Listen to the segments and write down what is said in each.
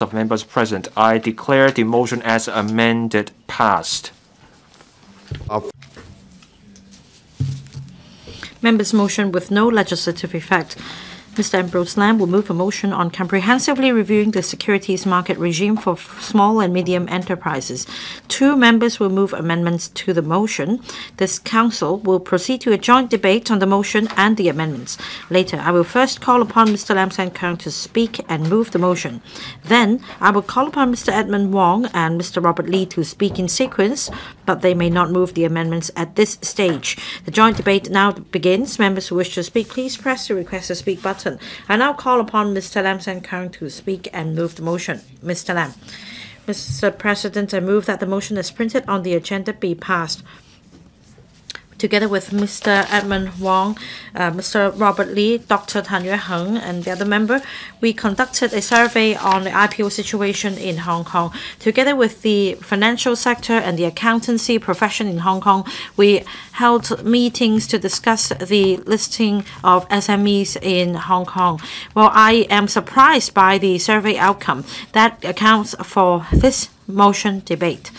of members present, I declare the motion as amended passed. Members' motion with no legislative effect. Mr. Ambrose Lam will move a motion on comprehensively reviewing the securities market regime for small and medium enterprises. Two members will move amendments to the motion. This council will proceed to a joint debate on the motion and the amendments. Later, I will first call upon Mr. Lam San to speak and move the motion. Then, I will call upon Mr. Edmund Wong and Mr. Robert Lee to speak in sequence, but they may not move the amendments at this stage. The joint debate now begins. Members who wish to speak, please press the request to speak button I now call upon Mr. Lam San-keung to speak and move the motion. Mr. Lam. Mr. President, I move that the motion as printed on the agenda be passed together with Mr. Edmund Wong, uh, Mr. Robert Lee, Dr. Tan Yue Heng, and the other member, we conducted a survey on the IPO situation in Hong Kong. Together with the financial sector and the accountancy profession in Hong Kong, we held meetings to discuss the listing of SMEs in Hong Kong. Well, I am surprised by the survey outcome. That accounts for this motion debate.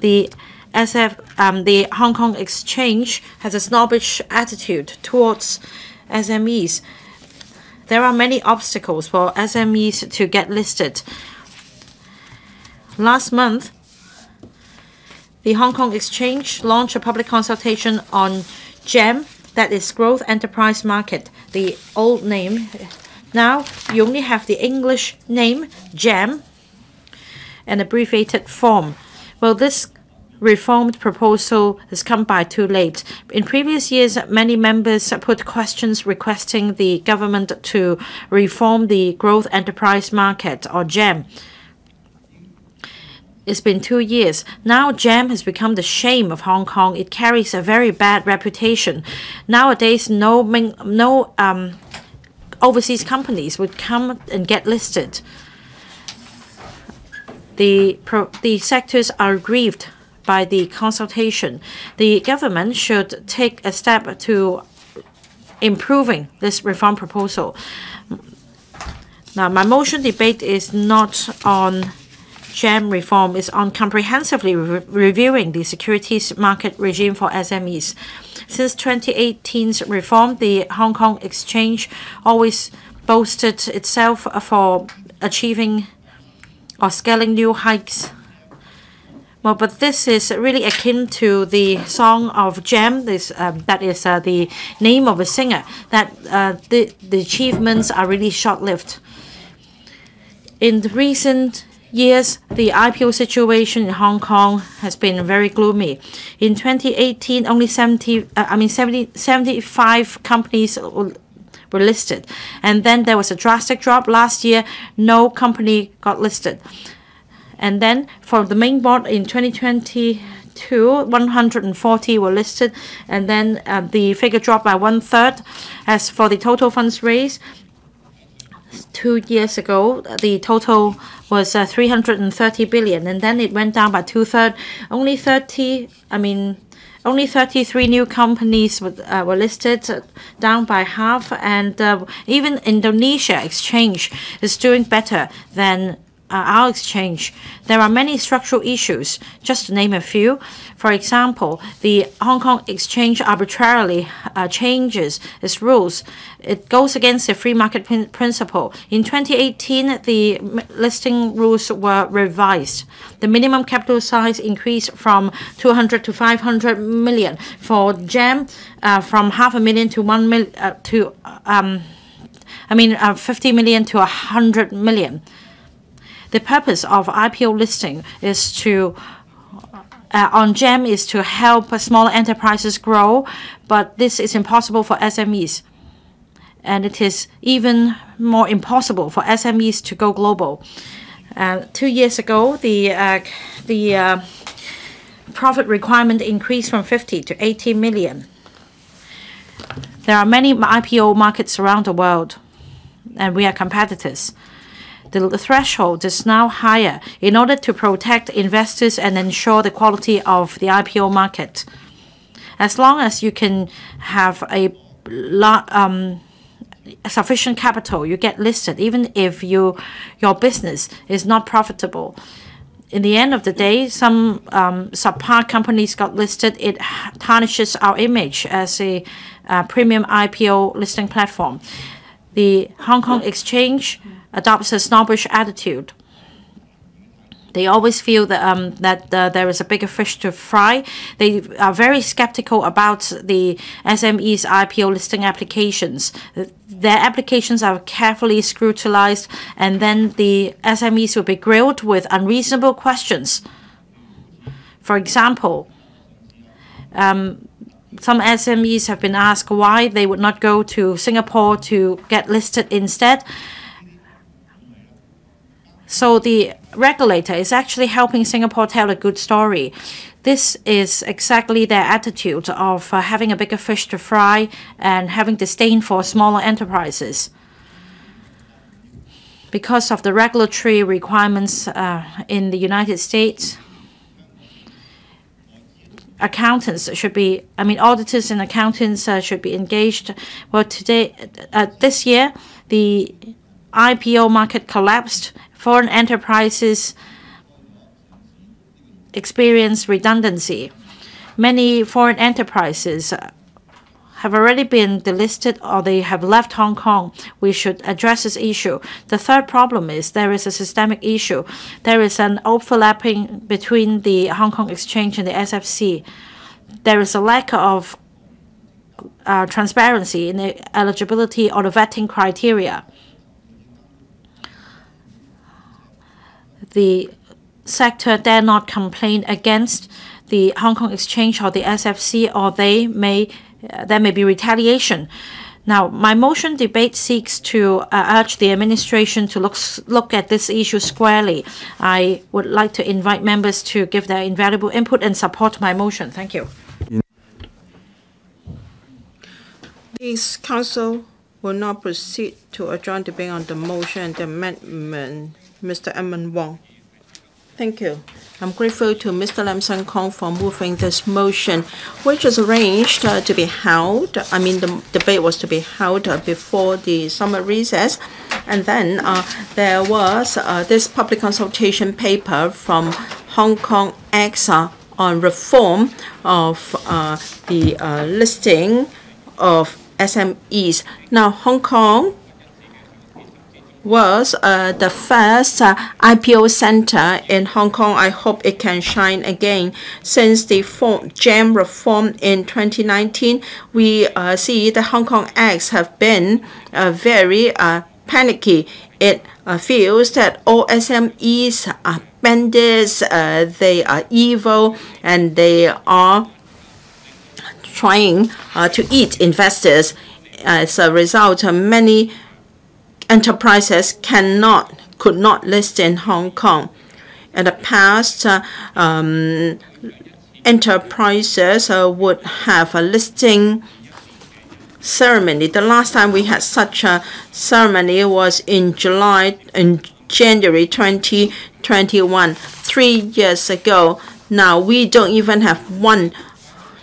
The SF, um, the Hong Kong Exchange has a snobbish attitude towards SMEs. There are many obstacles for SMEs to get listed. Last month, the Hong Kong Exchange launched a public consultation on GEM, that is Growth Enterprise Market, the old name. Now you only have the English name, GEM, an abbreviated form. Well, this reformed proposal has come by too late. In previous years, many members put questions requesting the government to reform the growth enterprise market, or GEM. It's been two years. Now GEM has become the shame of Hong Kong. It carries a very bad reputation. Nowadays, no, no um, overseas companies would come and get listed. The, the sectors are grieved by the consultation. The government should take a step to improving this reform proposal. Now, my motion debate is not on GEM reform, it's on comprehensively re reviewing the securities market regime for SMEs. Since 2018's reform, the Hong Kong Exchange always boasted itself for achieving or scaling new heights well, but this is really akin to the song of Gem. This um, that is uh, the name of a singer. That uh, the the achievements are really short-lived. In the recent years, the IPO situation in Hong Kong has been very gloomy. In 2018, only 70, uh, I mean 70, 75 companies were listed, and then there was a drastic drop last year. No company got listed. And then for the main board in 2022, 140 were listed, and then uh, the figure dropped by one third. As for the total funds raised, two years ago, the total was uh, 330 billion, and then it went down by two thirds. Only 30, I mean, only 33 new companies were, uh, were listed, uh, down by half, and uh, even Indonesia Exchange is doing better than uh, our exchange, there are many structural issues, just to name a few. For example, the Hong Kong Exchange arbitrarily uh, changes its rules. It goes against the free market principle. In 2018, the listing rules were revised. The minimum capital size increased from 200 to 500 million. For GEM, uh, from half a million to one million uh, to um, I mean, uh, 50 million to 100 million. The purpose of IPO listing is to uh, on GEM is to help small enterprises grow, but this is impossible for SMEs. And it is even more impossible for SMEs to go global. Uh, two years ago, the uh, the uh, profit requirement increased from 50 to 80 million. There are many IPO markets around the world, and we are competitors the threshold is now higher in order to protect investors and ensure the quality of the IPO market. As long as you can have a um, sufficient capital, you get listed, even if you your business is not profitable. In the end of the day, some um, subpar companies got listed. It tarnishes our image as a uh, premium IPO listing platform. The Hong Kong Exchange adopts a snobbish attitude they always feel that um, that uh, there is a bigger fish to fry. They are very skeptical about the SME's IPO listing applications. Their applications are carefully scrutinized, and then the SMEs will be grilled with unreasonable questions. For example, um, some SMEs have been asked why they would not go to Singapore to get listed instead. So the regulator is actually helping Singapore tell a good story. This is exactly their attitude of uh, having a bigger fish to fry and having disdain for smaller enterprises. Because of the regulatory requirements uh, in the United States, accountants should be, I mean, auditors and accountants uh, should be engaged. Well, today, uh, this year, the IPO market collapsed foreign enterprises experience redundancy. Many foreign enterprises have already been delisted or they have left Hong Kong. We should address this issue. The third problem is there is a systemic issue. There is an overlapping between the Hong Kong Exchange and the SFC. There is a lack of uh, transparency in the eligibility or the vetting criteria. The sector dare not complain against the Hong Kong Exchange or the SFC, or they may uh, there may be retaliation. Now, my motion debate seeks to uh, urge the administration to look look at this issue squarely. I would like to invite members to give their invaluable input and support my motion. Thank you. This council will now proceed to adjourn debate on the motion and the amendment Mr. Edmund Wong. Thank you. I'm grateful to Mr. Lam San-keung for moving this motion, which was arranged uh, to be held. I mean, the debate was to be held uh, before the summer recess. And then uh, there was uh, this public consultation paper from Hong Kong EXA on reform of uh, the uh, listing of SMEs. Now, Hong Kong was uh, the first uh, IPO center in Hong Kong. I hope it can shine again. Since the GEM reform in 2019, we uh, see the Hong Kong acts have been uh, very uh, panicky. It uh, feels that all SMEs are bandits, they are evil, and they are trying to eat investors. As a result, many enterprises cannot could not list in Hong Kong. In the past, uh, um, enterprises uh, would have a listing ceremony. The last time we had such a ceremony was in July in January 2021, three years ago. Now we don't even have one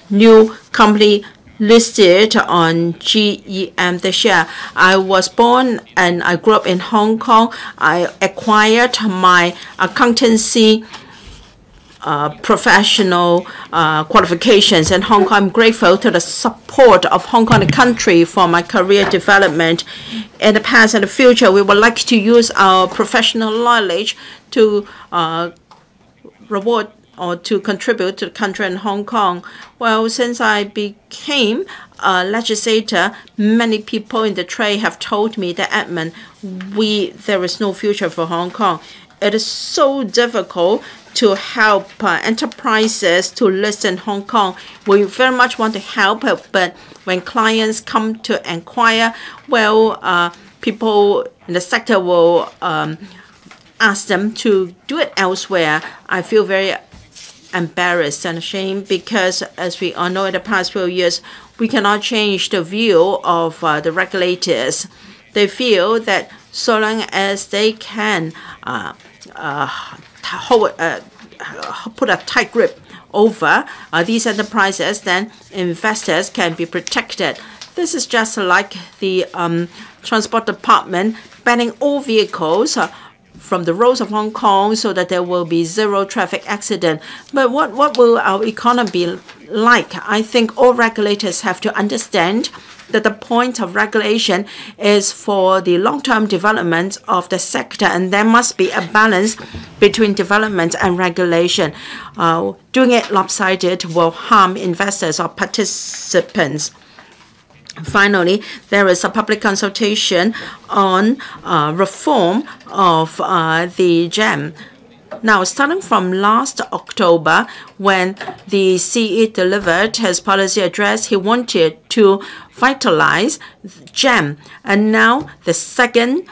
new company listed on GEM this year. I was born and I grew up in Hong Kong. I acquired my accountancy uh, professional uh, qualifications in Hong Kong. I'm grateful to the support of Hong Kong, the country, for my career development. In the past and the future, we would like to use our professional knowledge to uh, reward or to contribute to the country and Hong Kong. Well, since I became a legislator, many people in the trade have told me that Edmund, we there is no future for Hong Kong. It is so difficult to help uh, enterprises to list in Hong Kong. We very much want to help, but when clients come to inquire, well, uh, people in the sector will um, ask them to do it elsewhere. I feel very embarrassed and ashamed because, as we all know, in the past few years, we cannot change the view of uh, the regulators. They feel that so long as they can uh, uh, hold, uh, put a tight grip over uh, these enterprises, then investors can be protected. This is just like the um, Transport Department banning all vehicles uh, from the roads of Hong Kong so that there will be zero traffic accident. But what, what will our economy be like? I think all regulators have to understand that the point of regulation is for the long-term development of the sector, and there must be a balance between development and regulation. Uh, doing it lopsided will harm investors or participants. Finally, there is a public consultation on uh, reform of uh, the GEM. Now, starting from last October, when the CE delivered his policy address, he wanted to vitalize GEM. And now the second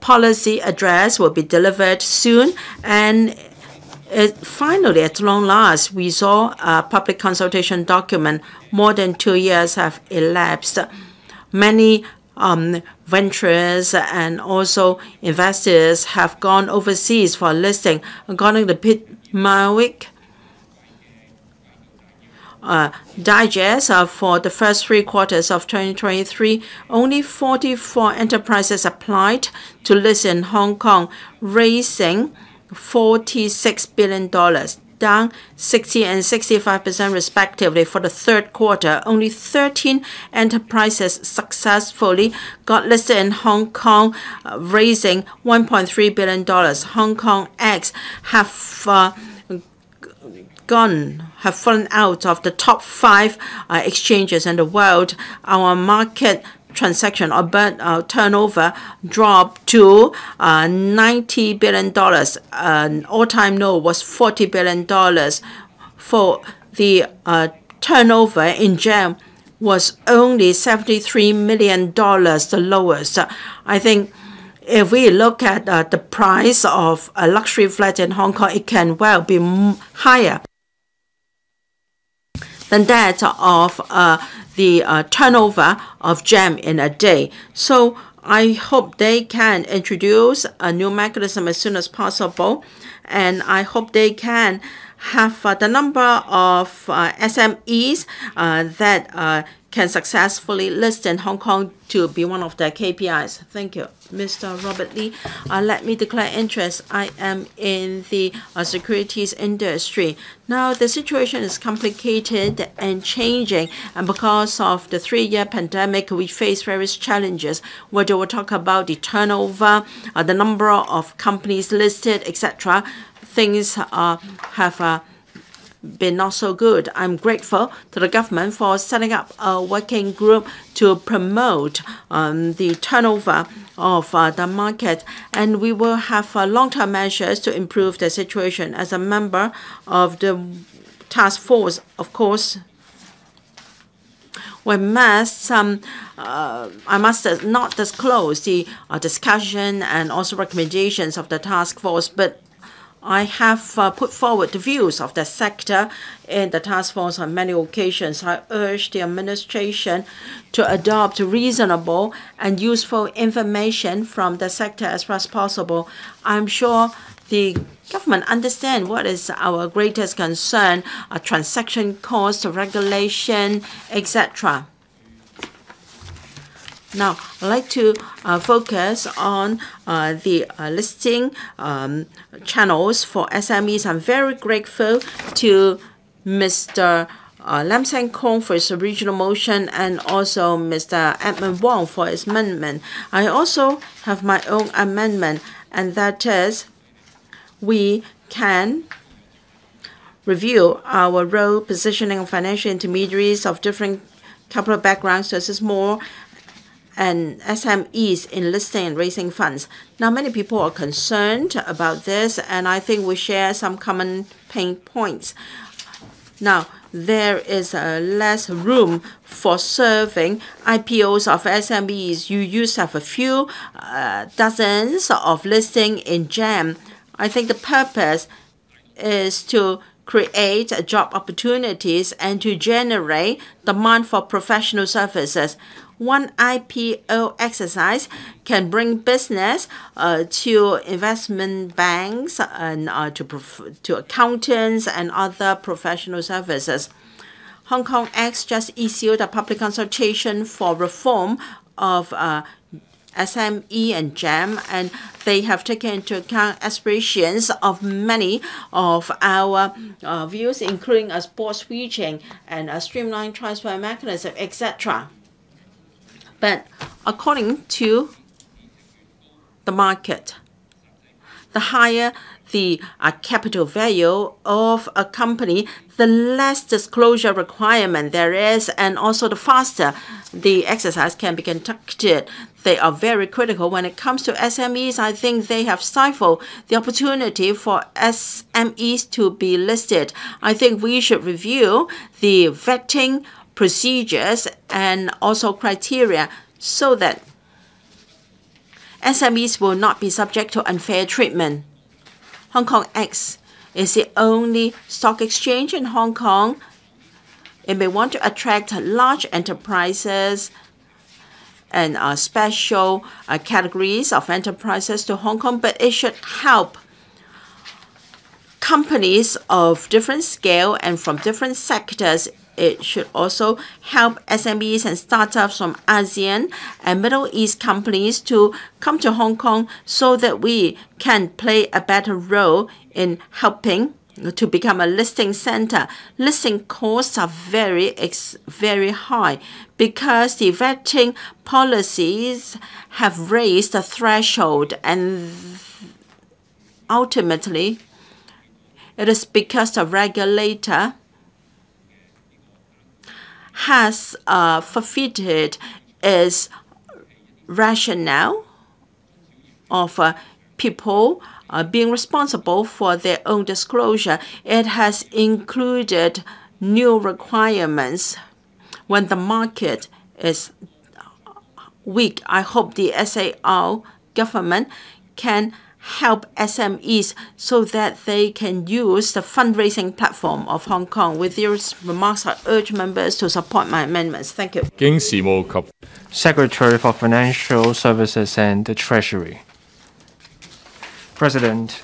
policy address will be delivered soon. And it, finally, at long last, we saw a public consultation document. More than two years have elapsed. Many um, venturers and also investors have gone overseas for listing. According to Peat Marwick, uh, digest uh, for the first three quarters of 2023, only 44 enterprises applied to list in Hong Kong, raising $46 billion, down 60 and 65% respectively for the third quarter. Only 13 enterprises successfully got listed in Hong Kong, uh, raising $1.3 billion. Hong Kong X have uh, gone, have fallen out of the top five uh, exchanges in the world. Our market transaction or burn, uh, turnover dropped to uh, $90 billion. An all-time low was $40 billion. For the uh, turnover in GEM was only $73 million, the lowest. I think if we look at uh, the price of a luxury flat in Hong Kong, it can well be higher than that of uh, the uh, turnover of GEM in a day. So I hope they can introduce a new mechanism as soon as possible, and I hope they can have uh, the number of uh, SMEs uh, that uh, can successfully list in Hong Kong to be one of their KPIs. Thank you. Mr. Robert Lee, uh, let me declare interest. I am in the uh, securities industry. Now, the situation is complicated and changing, and because of the three-year pandemic, we face various challenges, whether we talk about the turnover, uh, the number of companies listed, etc. Things uh, have uh, been not so good. I'm grateful to the government for setting up a working group to promote um, the turnover of uh, the market, and we will have uh, long-term measures to improve the situation. As a member of the task force, of course, we must um, uh, I must not disclose the uh, discussion and also recommendations of the task force, but I have uh, put forward the views of the sector in the task force on many occasions. I urge the administration to adopt reasonable and useful information from the sector as far as possible. I'm sure the government understand what is our greatest concern, transaction cost, regulation, etc. Now, I'd like to uh, focus on uh, the uh, listing um, channels for SMEs. I'm very grateful to Mr. Uh, Lam San-keung for his original motion and also Mr. Edmund Wong for his amendment. I also have my own amendment, and that is we can review our role positioning of financial intermediaries of different capital backgrounds to assist more and SMEs in listing and raising funds. Now, many people are concerned about this, and I think we share some common pain points. Now, there is uh, less room for serving IPOs of SMEs. You used to have a few uh, dozens of listing in GEM. I think the purpose is to create job opportunities and to generate demand for professional services one IPO exercise can bring business uh, to investment banks and uh, to, to accountants and other professional services. Hong Kong X just issued a public consultation for reform of uh, SME and GEM, and they have taken into account aspirations of many of our uh, views, including a sports switching and a streamlined transfer mechanism, etc. But according to the market, the higher the uh, capital value of a company, the less disclosure requirement there is, and also the faster the exercise can be conducted. They are very critical when it comes to SMEs. I think they have stifled the opportunity for SMEs to be listed. I think we should review the vetting procedures and also criteria so that SMEs will not be subject to unfair treatment. Hong Kong X is the only stock exchange in Hong Kong. It may want to attract large enterprises and uh, special uh, categories of enterprises to Hong Kong, but it should help companies of different scale and from different sectors it should also help SMEs and startups from ASEAN and Middle East companies to come to Hong Kong so that we can play a better role in helping to become a listing center. Listing costs are very very high because the vetting policies have raised the threshold and ultimately it is because the regulator has uh, forfeited its rationale of uh, people uh, being responsible for their own disclosure. It has included new requirements when the market is weak. I hope the SAR government can help SMEs so that they can use the fundraising platform of Hong Kong. With these remarks, I urge members to support my amendments. Thank you. Secretary for Financial Services and the Treasury. President,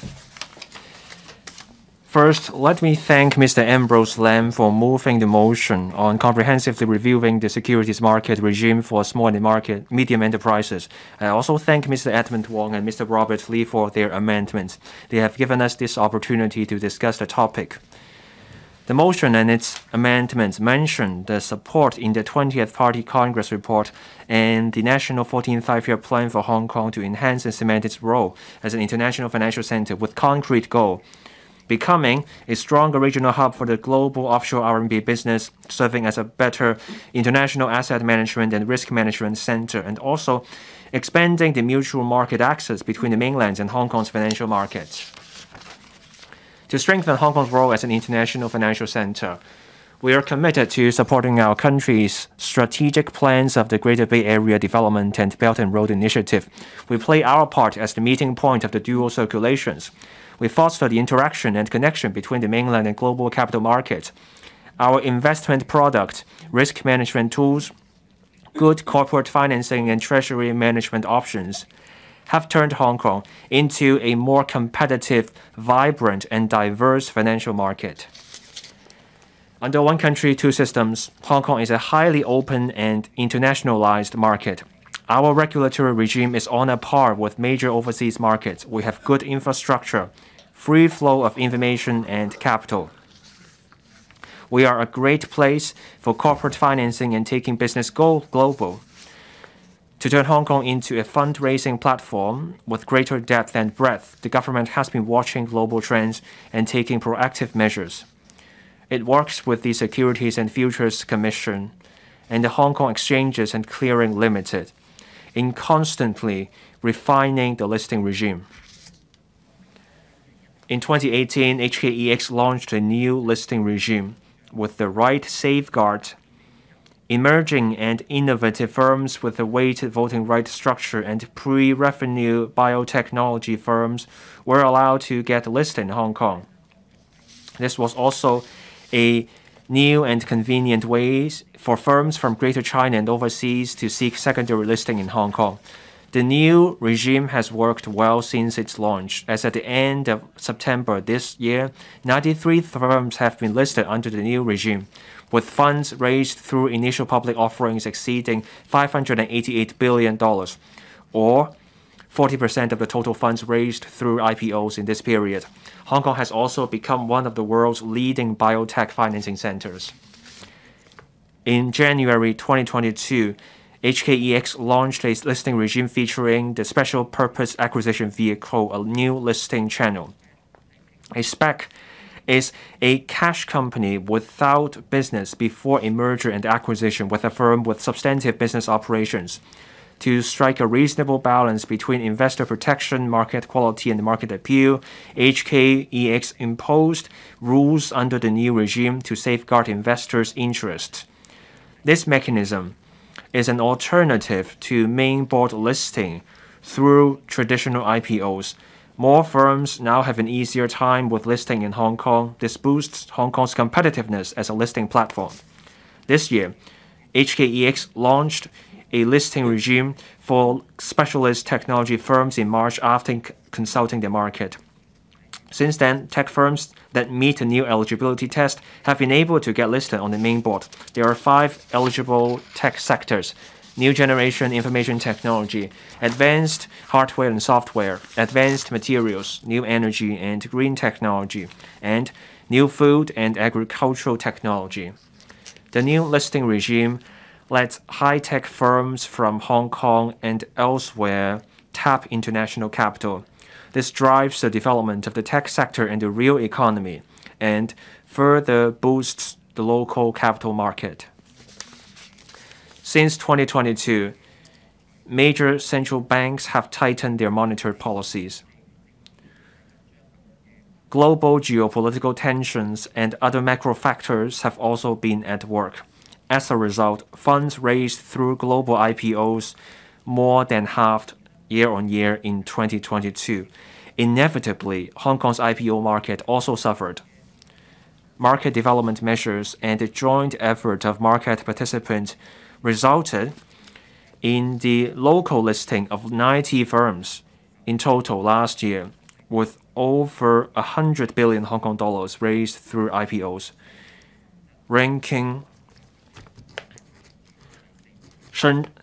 First, let me thank Mr. Ambrose Lam for moving the motion on comprehensively reviewing the securities market regime for small and market medium enterprises. I also thank Mr. Edmund Wong and Mr. Robert Lee for their amendments. They have given us this opportunity to discuss the topic. The motion and its amendments mention the support in the 20th Party Congress report and the National 14th Five-Year Plan for Hong Kong to enhance and cement its role as an international financial center with concrete goal becoming a stronger regional hub for the global offshore RMB business, serving as a better international asset management and risk management center, and also expanding the mutual market access between the mainland and Hong Kong's financial markets. To strengthen Hong Kong's role as an international financial center, we are committed to supporting our country's strategic plans of the Greater Bay Area Development and Belt and Road Initiative. We play our part as the meeting point of the dual circulations we foster the interaction and connection between the mainland and global capital markets. Our investment product, risk management tools, good corporate financing and treasury management options have turned Hong Kong into a more competitive, vibrant, and diverse financial market. Under one country, two systems, Hong Kong is a highly open and internationalized market. Our regulatory regime is on a par with major overseas markets. We have good infrastructure, free flow of information and capital. We are a great place for corporate financing and taking business global. To turn Hong Kong into a fundraising platform with greater depth and breadth, the government has been watching global trends and taking proactive measures. It works with the Securities and Futures Commission and the Hong Kong Exchanges and Clearing Limited in constantly refining the listing regime. In 2018, HKEX launched a new listing regime with the right safeguards. Emerging and innovative firms with a weighted voting right structure and pre revenue biotechnology firms were allowed to get listed in Hong Kong. This was also a new and convenient way for firms from Greater China and overseas to seek secondary listing in Hong Kong. The new regime has worked well since its launch, as at the end of September this year, 93 firms have been listed under the new regime. with funds raised through initial public offerings exceeding $588 billion, or 40% of the total funds raised through IPOs in this period. Hong Kong has also become one of the world's leading biotech financing centers. In January 2022, HKEX launched a listing regime featuring the special purpose acquisition vehicle, a new listing channel. A SPAC is a cash company without business before a merger and acquisition with a firm with substantive business operations. To strike a reasonable balance between investor protection, market quality, and market appeal, HKEX imposed rules under the new regime to safeguard investors' interests. This mechanism is an alternative to main board listing through traditional IPOs. More firms now have an easier time with listing in Hong Kong. This boosts Hong Kong's competitiveness as a listing platform. This year, HKEX launched a listing regime for specialist technology firms in March after consulting the market. Since then, tech firms that meet the new eligibility test have been able to get listed on the main board. There are five eligible tech sectors new generation information technology, advanced hardware and software, advanced materials, new energy and green technology, and new food and agricultural technology. The new listing regime lets high-tech firms from Hong Kong and elsewhere tap international capital. This drives the development of the tech sector and the real economy and further boosts the local capital market. Since 2022, major central banks have tightened their monetary policies. Global geopolitical tensions and other macro factors have also been at work. As a result, funds raised through global IPOs more than halved year-on-year in 2022. Inevitably, Hong Kong's IPO market also suffered. Market development measures and the joint effort of market participants resulted in the local listing of 90 firms in total last year, with over 100 billion Hong Kong dollars raised through IPOs, ranking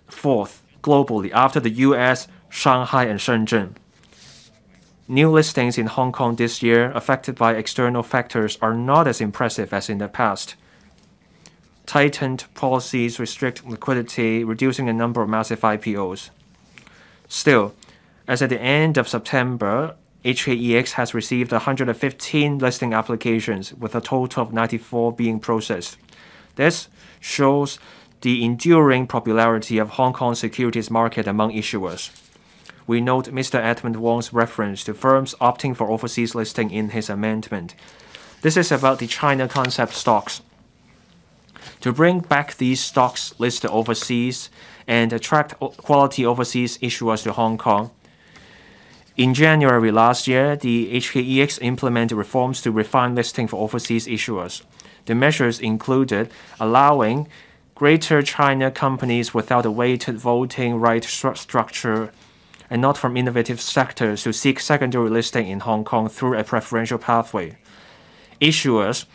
fourth globally after the U.S., Shanghai, and Shenzhen. New listings in Hong Kong this year affected by external factors are not as impressive as in the past. Tightened policies restrict liquidity, reducing the number of massive IPOs. Still, as at the end of September, HKEX has received 115 listing applications, with a total of 94 being processed. This shows the enduring popularity of Hong Kong securities market among issuers. We note Mr. Edmund Wong's reference to firms opting for overseas listing in his amendment. This is about the China concept stocks. To bring back these stocks listed overseas and attract quality overseas issuers to Hong Kong, in January last year, the HKEX implemented reforms to refine listing for overseas issuers. The measures included allowing Greater China companies without a weighted voting right structure and not from innovative sectors to seek secondary listing in Hong Kong through a preferential pathway. Issuers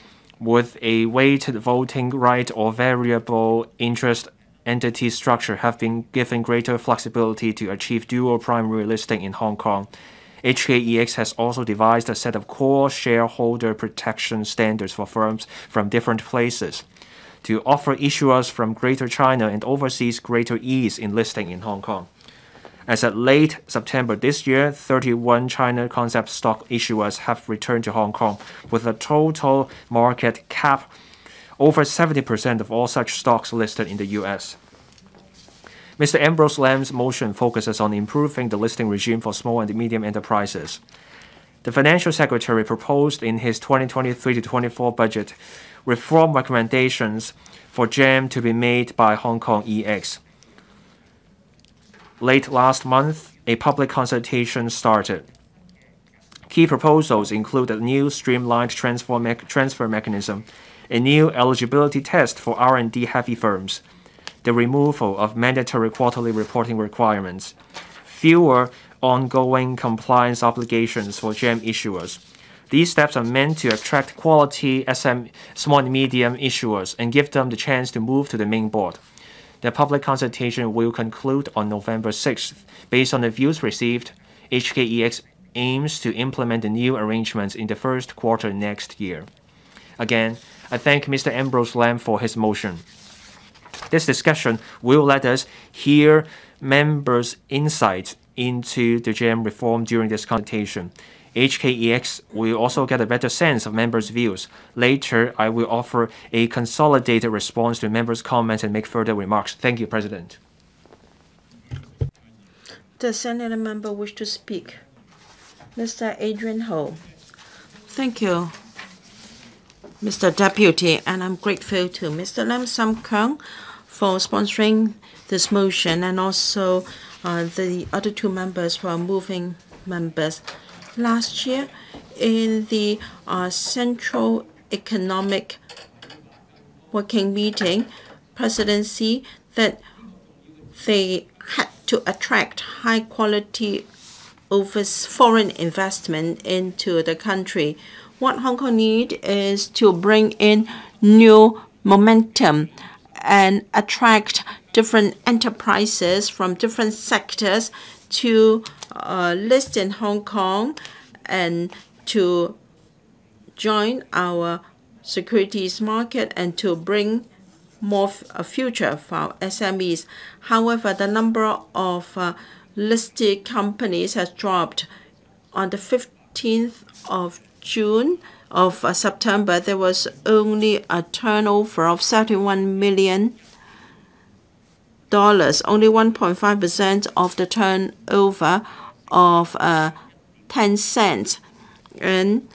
with a weighted voting right or variable interest entity structure have been given greater flexibility to achieve dual primary listing in Hong Kong. HKEX has also devised a set of core shareholder protection standards for firms from different places to offer issuers from Greater China and overseas greater ease in listing in Hong Kong. As at late September this year, 31 China concept stock issuers have returned to Hong Kong, with a total market cap over 70% of all such stocks listed in the U.S. Mr. Ambrose Lam's motion focuses on improving the listing regime for small and medium enterprises. The Financial Secretary proposed in his 2023-24 budget reform recommendations for GEM to be made by Hong Kong EX. Late last month, a public consultation started. Key proposals include a new streamlined transfer, me transfer mechanism, a new eligibility test for R&D heavy firms, the removal of mandatory quarterly reporting requirements, fewer ongoing compliance obligations for GEM issuers, These steps are meant to attract quality SM, small and medium issuers and give them the chance to move to the main board. The public consultation will conclude on November 6th. Based on the views received, HKEX aims to implement the new arrangements in the first quarter next year. Again, I thank Mr. Ambrose Lam for his motion. This discussion will let us hear members' insights into the GEM reform during this consultation. HKEX will also get a better sense of members' views. Later, I will offer a consolidated response to members' comments and make further remarks. Thank you, President. Does any member wish to speak? Mr. Adrian Ho. Thank you, Mr. Deputy, and I'm grateful to Mr. Lam San-keung for sponsoring this motion and also uh, the other two members who are moving members. Last year, in the uh, Central Economic Working Meeting, presidency that they had to attract high quality over foreign investment into the country. What Hong Kong need is to bring in new momentum and attract different enterprises from different sectors to uh, list in Hong Kong and to join our securities market and to bring more future for SMEs. However, the number of uh, listed companies has dropped. On the 15th of June of uh, September, there was only a turnover of 31 million dollars, only 1.5% of the turnover of uh, cents, And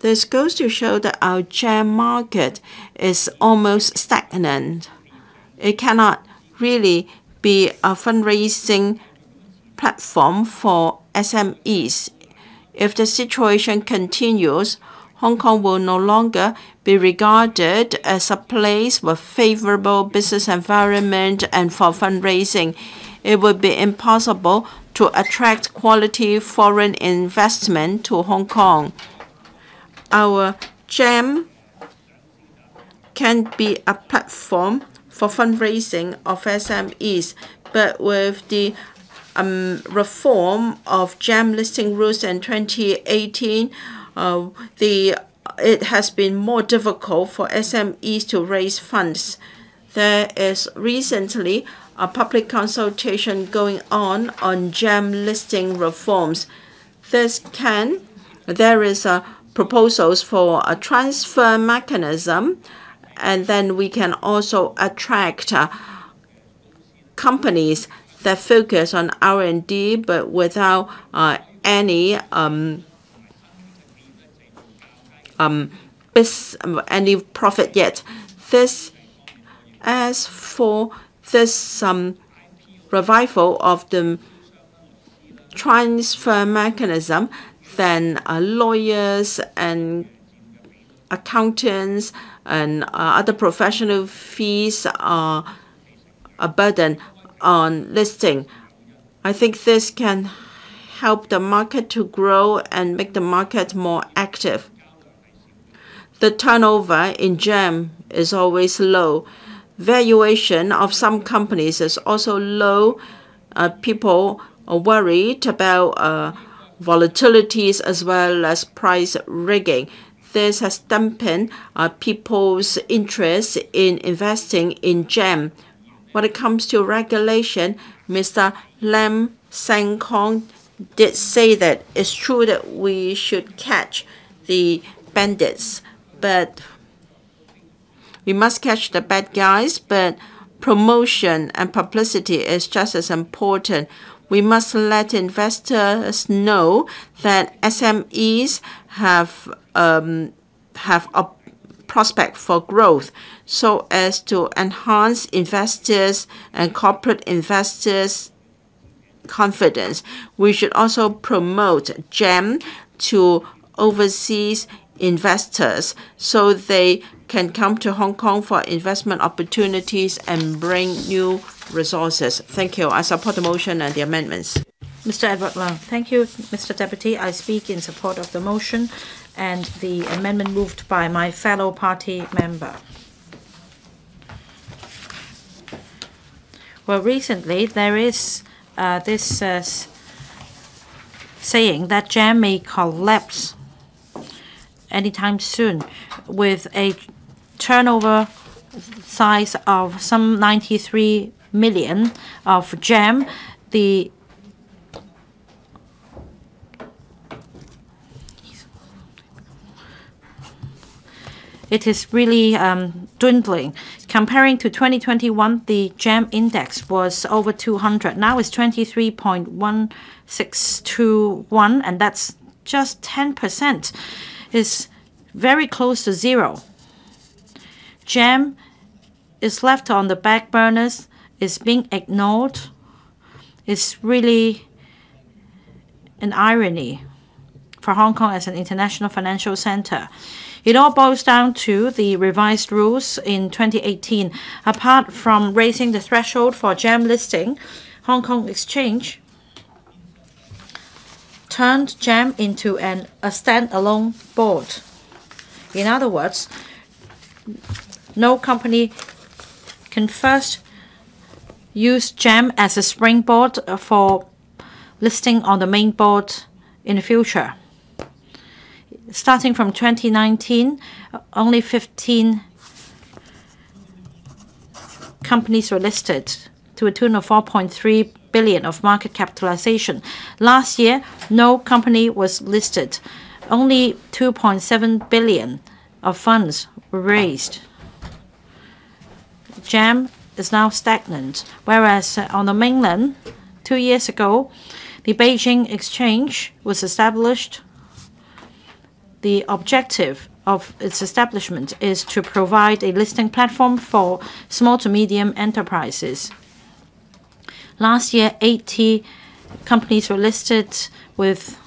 this goes to show that our GEM market is almost stagnant. It cannot really be a fundraising platform for SMEs. If the situation continues, Hong Kong will no longer be regarded as a place with favorable business environment and for fundraising. It would be impossible to attract quality foreign investment to Hong Kong. Our GEM can be a platform for fundraising of SMEs, but with the um, reform of GEM listing rules in 2018, uh, the it has been more difficult for SMEs to raise funds. There is recently a public consultation going on on GEM listing reforms. This can, there is a proposals for a transfer mechanism, and then we can also attract uh, companies that focus on R&D but without uh, any um, um, any profit yet. This, as for this some revival of the transfer mechanism, then uh, lawyers and accountants and uh, other professional fees are a burden on listing. I think this can help the market to grow and make the market more active. The turnover in GEM is always low. Valuation of some companies is also low. Uh, people are worried about uh, volatilities as well as price rigging. This has dampened uh, people's interest in investing in GEM. When it comes to regulation, Mr. Lam San-keung did say that it's true that we should catch the bandits, but we must catch the bad guys, but promotion and publicity is just as important. We must let investors know that SMEs have um, have a prospect for growth so as to enhance investors and corporate investors' confidence. We should also promote GEM to overseas investors so they can come to Hong Kong for investment opportunities and bring new resources. Thank you. I support the motion and the amendments. Mr. Edward Leung. Thank you, Mr. Deputy. I speak in support of the motion and the amendment moved by my fellow party member. Well, recently there is uh, this uh, saying that GEM may collapse anytime soon with a turnover size of some 93 million of GEM. The it is really um, dwindling. Comparing to 2021, the GEM index was over 200. Now it's 23.1621, and that's just 10%. It's very close to zero. GEM is left on the back burners, is being ignored. It's really an irony for Hong Kong as an international financial center. It all boils down to the revised rules in 2018. Apart from raising the threshold for GEM listing, Hong Kong Exchange turned GEM into an, a standalone board. In other words, no company can first use GEM as a springboard for listing on the main board in the future starting from 2019, only 15 companies were listed to a tune of 4.3 billion of market capitalization. Last year, no company was listed. Only 2.7 billion of funds were raised. GEM is now stagnant, whereas on the mainland, two years ago, the Beijing Exchange was established the objective of its establishment is to provide a listing platform for small to medium enterprises. Last year, 80 companies were listed with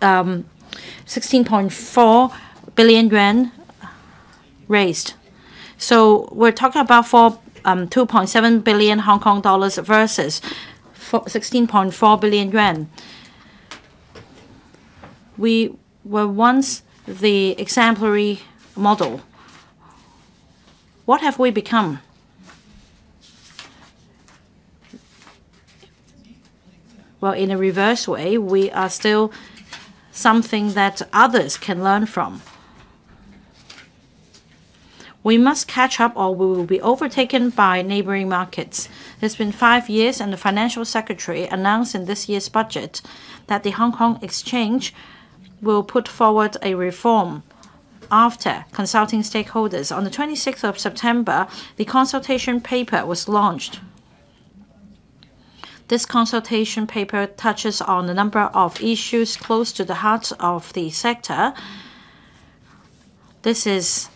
um, 16.4 billion yuan raised. So we're talking about for um, 2.7 billion Hong Kong dollars versus 16.4 billion yuan. We were once the exemplary model. What have we become? Well, in a reverse way, we are still something that others can learn from. We must catch up or we will be overtaken by neighboring markets. It's been five years, and the financial secretary announced in this year's budget that the Hong Kong Exchange will put forward a reform after consulting stakeholders. On the 26th of September, the consultation paper was launched. This consultation paper touches on a number of issues close to the heart of the sector. This is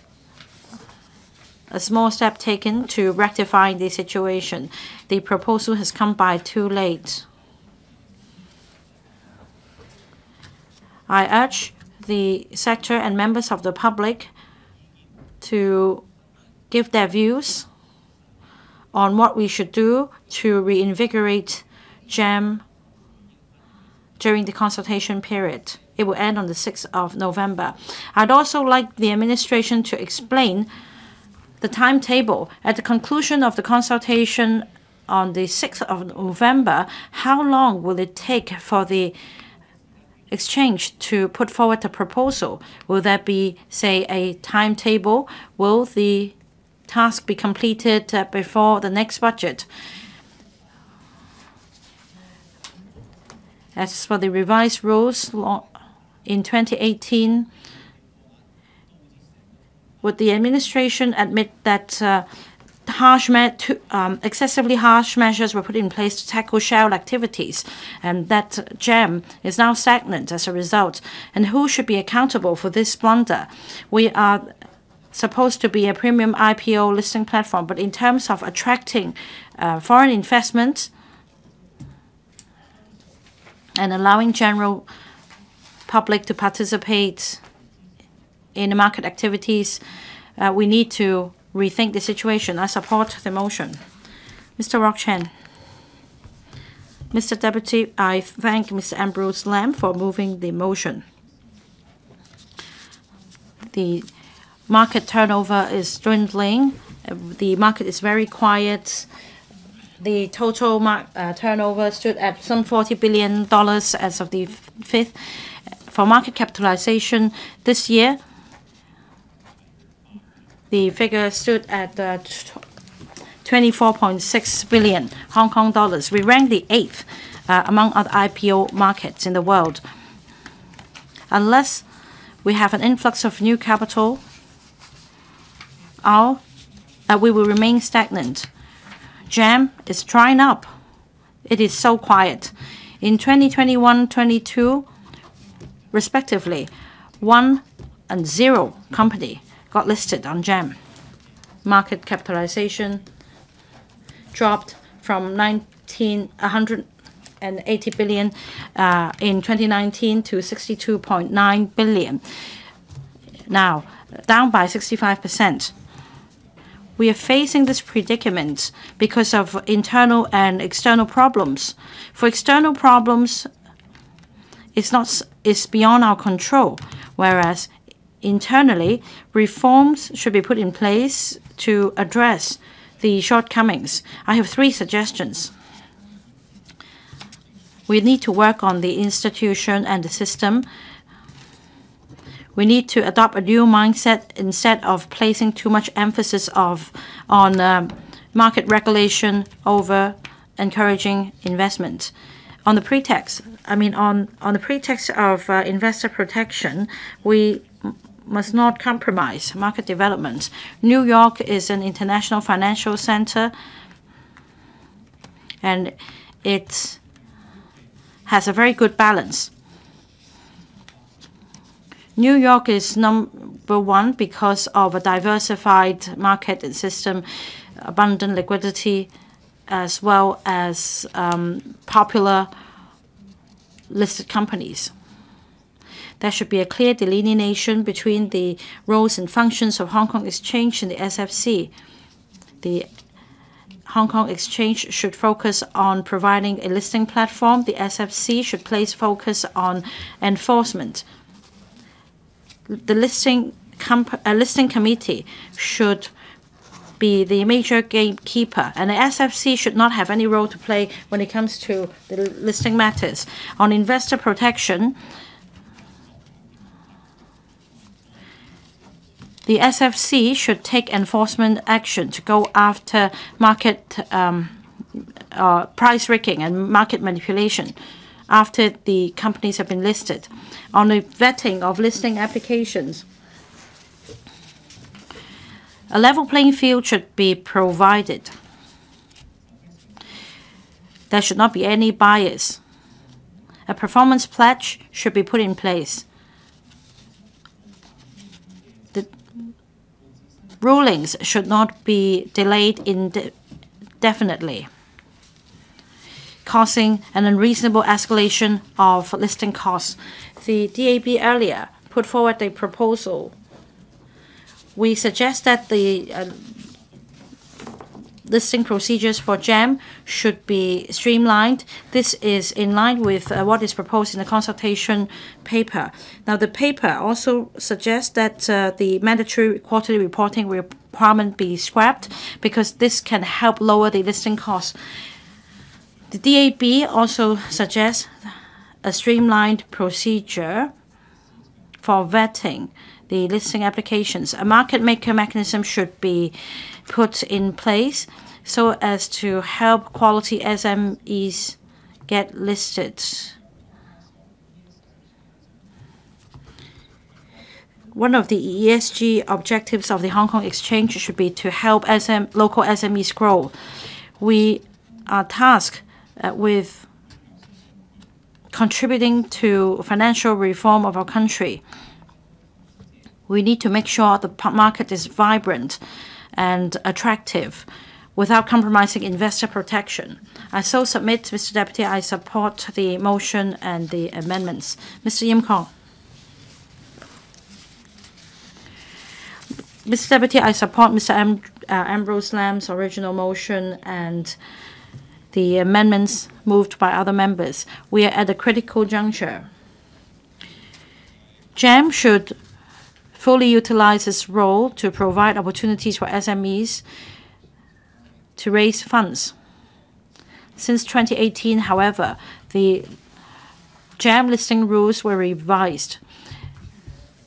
a small step taken to rectify the situation. The proposal has come by too late. I urge the sector and members of the public to give their views on what we should do to reinvigorate GEM during the consultation period. It will end on the 6th of November. I'd also like the administration to explain the timetable. At the conclusion of the consultation on the 6th of November, how long will it take for the exchange to put forward a proposal? Will there be, say, a timetable? Will the task be completed uh, before the next budget? As for the revised rules in 2018, would the administration admit that uh, harsh um, excessively harsh measures were put in place to tackle shell activities, and that GEM is now stagnant as a result. And who should be accountable for this blunder? We are supposed to be a premium IPO listing platform, but in terms of attracting uh, foreign investment and allowing general public to participate in market activities, uh, we need to rethink the situation. I support the motion. Mr. Rock Chen. Mr. Deputy, I thank Mr. Ambrose Lam for moving the motion. The market turnover is dwindling. The market is very quiet. The total market turnover stood at some $40 billion as of the 5th. For market capitalization this year, the figure stood at uh, 24.6 billion Hong Kong dollars. We ranked the eighth uh, among other IPO markets in the world. Unless we have an influx of new capital, our uh, we will remain stagnant. GEM is drying up. It is so quiet. In 2021-22, respectively, one and zero company got listed on GEM. Market capitalization dropped from 180 billion uh, in 2019 to 62.9 billion, now down by 65%. We are facing this predicament because of internal and external problems. For external problems, it's not it's beyond our control, whereas internally, reforms should be put in place to address the shortcomings. I have three suggestions. We need to work on the institution and the system. We need to adopt a new mindset instead of placing too much emphasis of on um, market regulation over encouraging investment. On the pretext I mean, on, on the pretext of uh, investor protection, we must not compromise market development. New York is an international financial center, and it has a very good balance. New York is number one because of a diversified market system, abundant liquidity, as well as um, popular listed companies. There should be a clear delineation between the roles and functions of Hong Kong Exchange and the SFC. The Hong Kong Exchange should focus on providing a listing platform. The SFC should place focus on enforcement. The uh, listing committee should be the major gatekeeper, and the SFC should not have any role to play when it comes to the listing matters. On investor protection, the SFC should take enforcement action to go after market um, uh, price rigging and market manipulation after the companies have been listed. On the vetting of listing applications, a level playing field should be provided. There should not be any bias. A performance pledge should be put in place. Rulings should not be delayed indefinitely, causing an unreasonable escalation of listing costs. The DAB earlier put forward a proposal. We suggest that the uh, listing procedures for GEM should be streamlined. This is in line with uh, what is proposed in the consultation paper. Now, the paper also suggests that uh, the mandatory quarterly reporting requirement be scrapped because this can help lower the listing costs. The DAB also suggests a streamlined procedure for vetting the listing applications. A market maker mechanism should be put in place so as to help quality SMEs get listed. One of the ESG objectives of the Hong Kong Exchange should be to help local SMEs grow. We are tasked uh, with contributing to financial reform of our country. We need to make sure the market is vibrant and attractive without compromising investor protection. I so submit, Mr. Deputy, I support the motion and the amendments. Mr. Yim Kong. Mr. Deputy, I support Mr. Uh, Ambrose Lam's original motion and the amendments moved by other members. We are at a critical juncture. GEM should fully utilize its role to provide opportunities for SMEs to raise funds. Since 2018, however, the GEM listing rules were revised.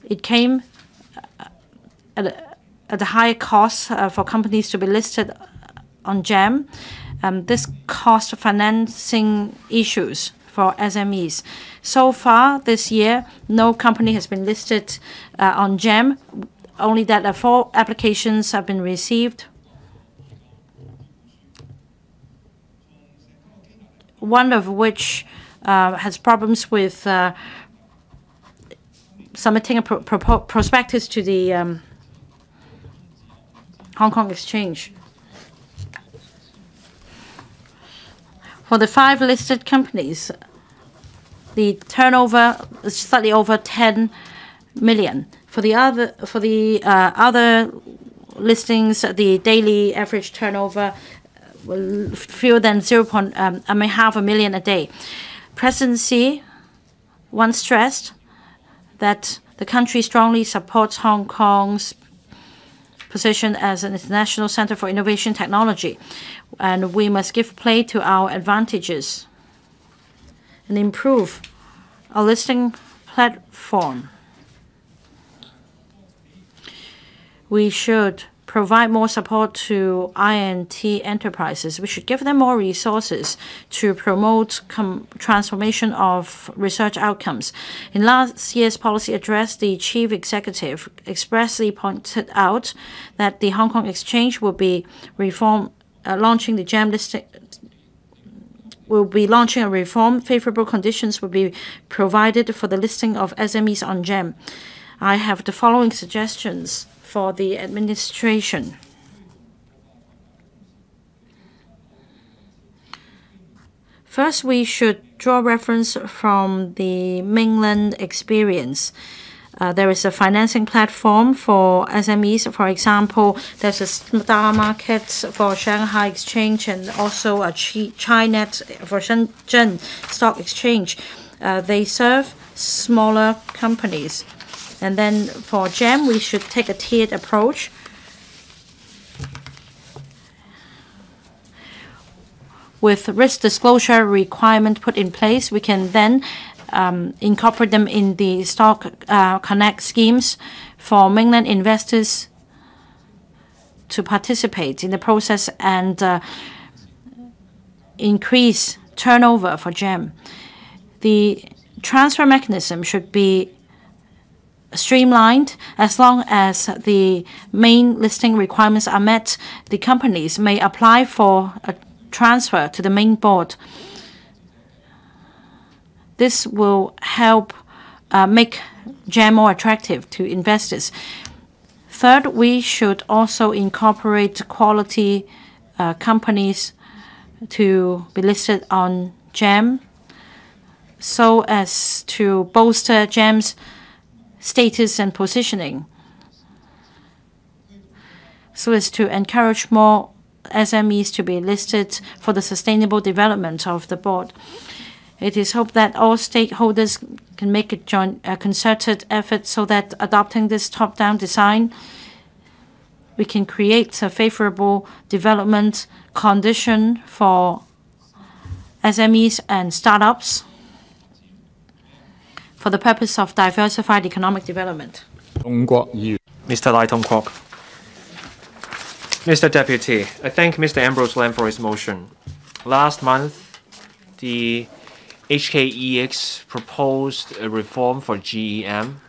It came uh, at a higher cost uh, for companies to be listed on GEM. Um, this caused financing issues for SMEs. So far this year, no company has been listed uh, on GEM, only that uh, four applications have been received. One of which uh, has problems with submitting a prospectus to the um, Hong Kong Exchange. For the five listed companies, the turnover is slightly over 10 million. For the other for the uh, other listings, the daily average turnover fewer than zero point I mean half a million a day. President Xi once stressed that the country strongly supports Hong Kong's position as an international center for innovation technology, and we must give play to our advantages and improve our listing platform. We should provide more support to I&T enterprises. We should give them more resources to promote transformation of research outcomes. In last year's policy address, the chief executive expressly pointed out that the Hong Kong Exchange will be reform, uh, launching the GEM listing. We'll be launching a reform. Favorable conditions will be provided for the listing of SMEs on GEM. I have the following suggestions for the administration. First, we should draw reference from the mainland experience. Uh, there is a financing platform for SMEs. For example, there's a STAR Market for Shanghai Exchange and also a ChiNext for Shenzhen Stock Exchange. Uh, they serve smaller companies. And then for GEM, we should take a tiered approach. With risk disclosure requirement put in place, we can then um, incorporate them in the Stock uh, Connect schemes for mainland investors to participate in the process and uh, increase turnover for GEM. The transfer mechanism should be streamlined. As long as the main listing requirements are met, the companies may apply for a transfer to the main board. This will help uh, make GEM more attractive to investors. Third, we should also incorporate quality uh, companies to be listed on GEM so as to bolster GEM's status and positioning, so as to encourage more SMEs to be listed for the sustainable development of the board. It is hoped that all stakeholders can make a joint, a concerted effort so that adopting this top-down design, we can create a favorable development condition for SMEs and startups for the purpose of diversified economic development. Mr. Lai Tung-kwok. Mr. Deputy, I thank Mr. Ambrose Lam for his motion. Last month, the HKEX proposed a reform for GEM.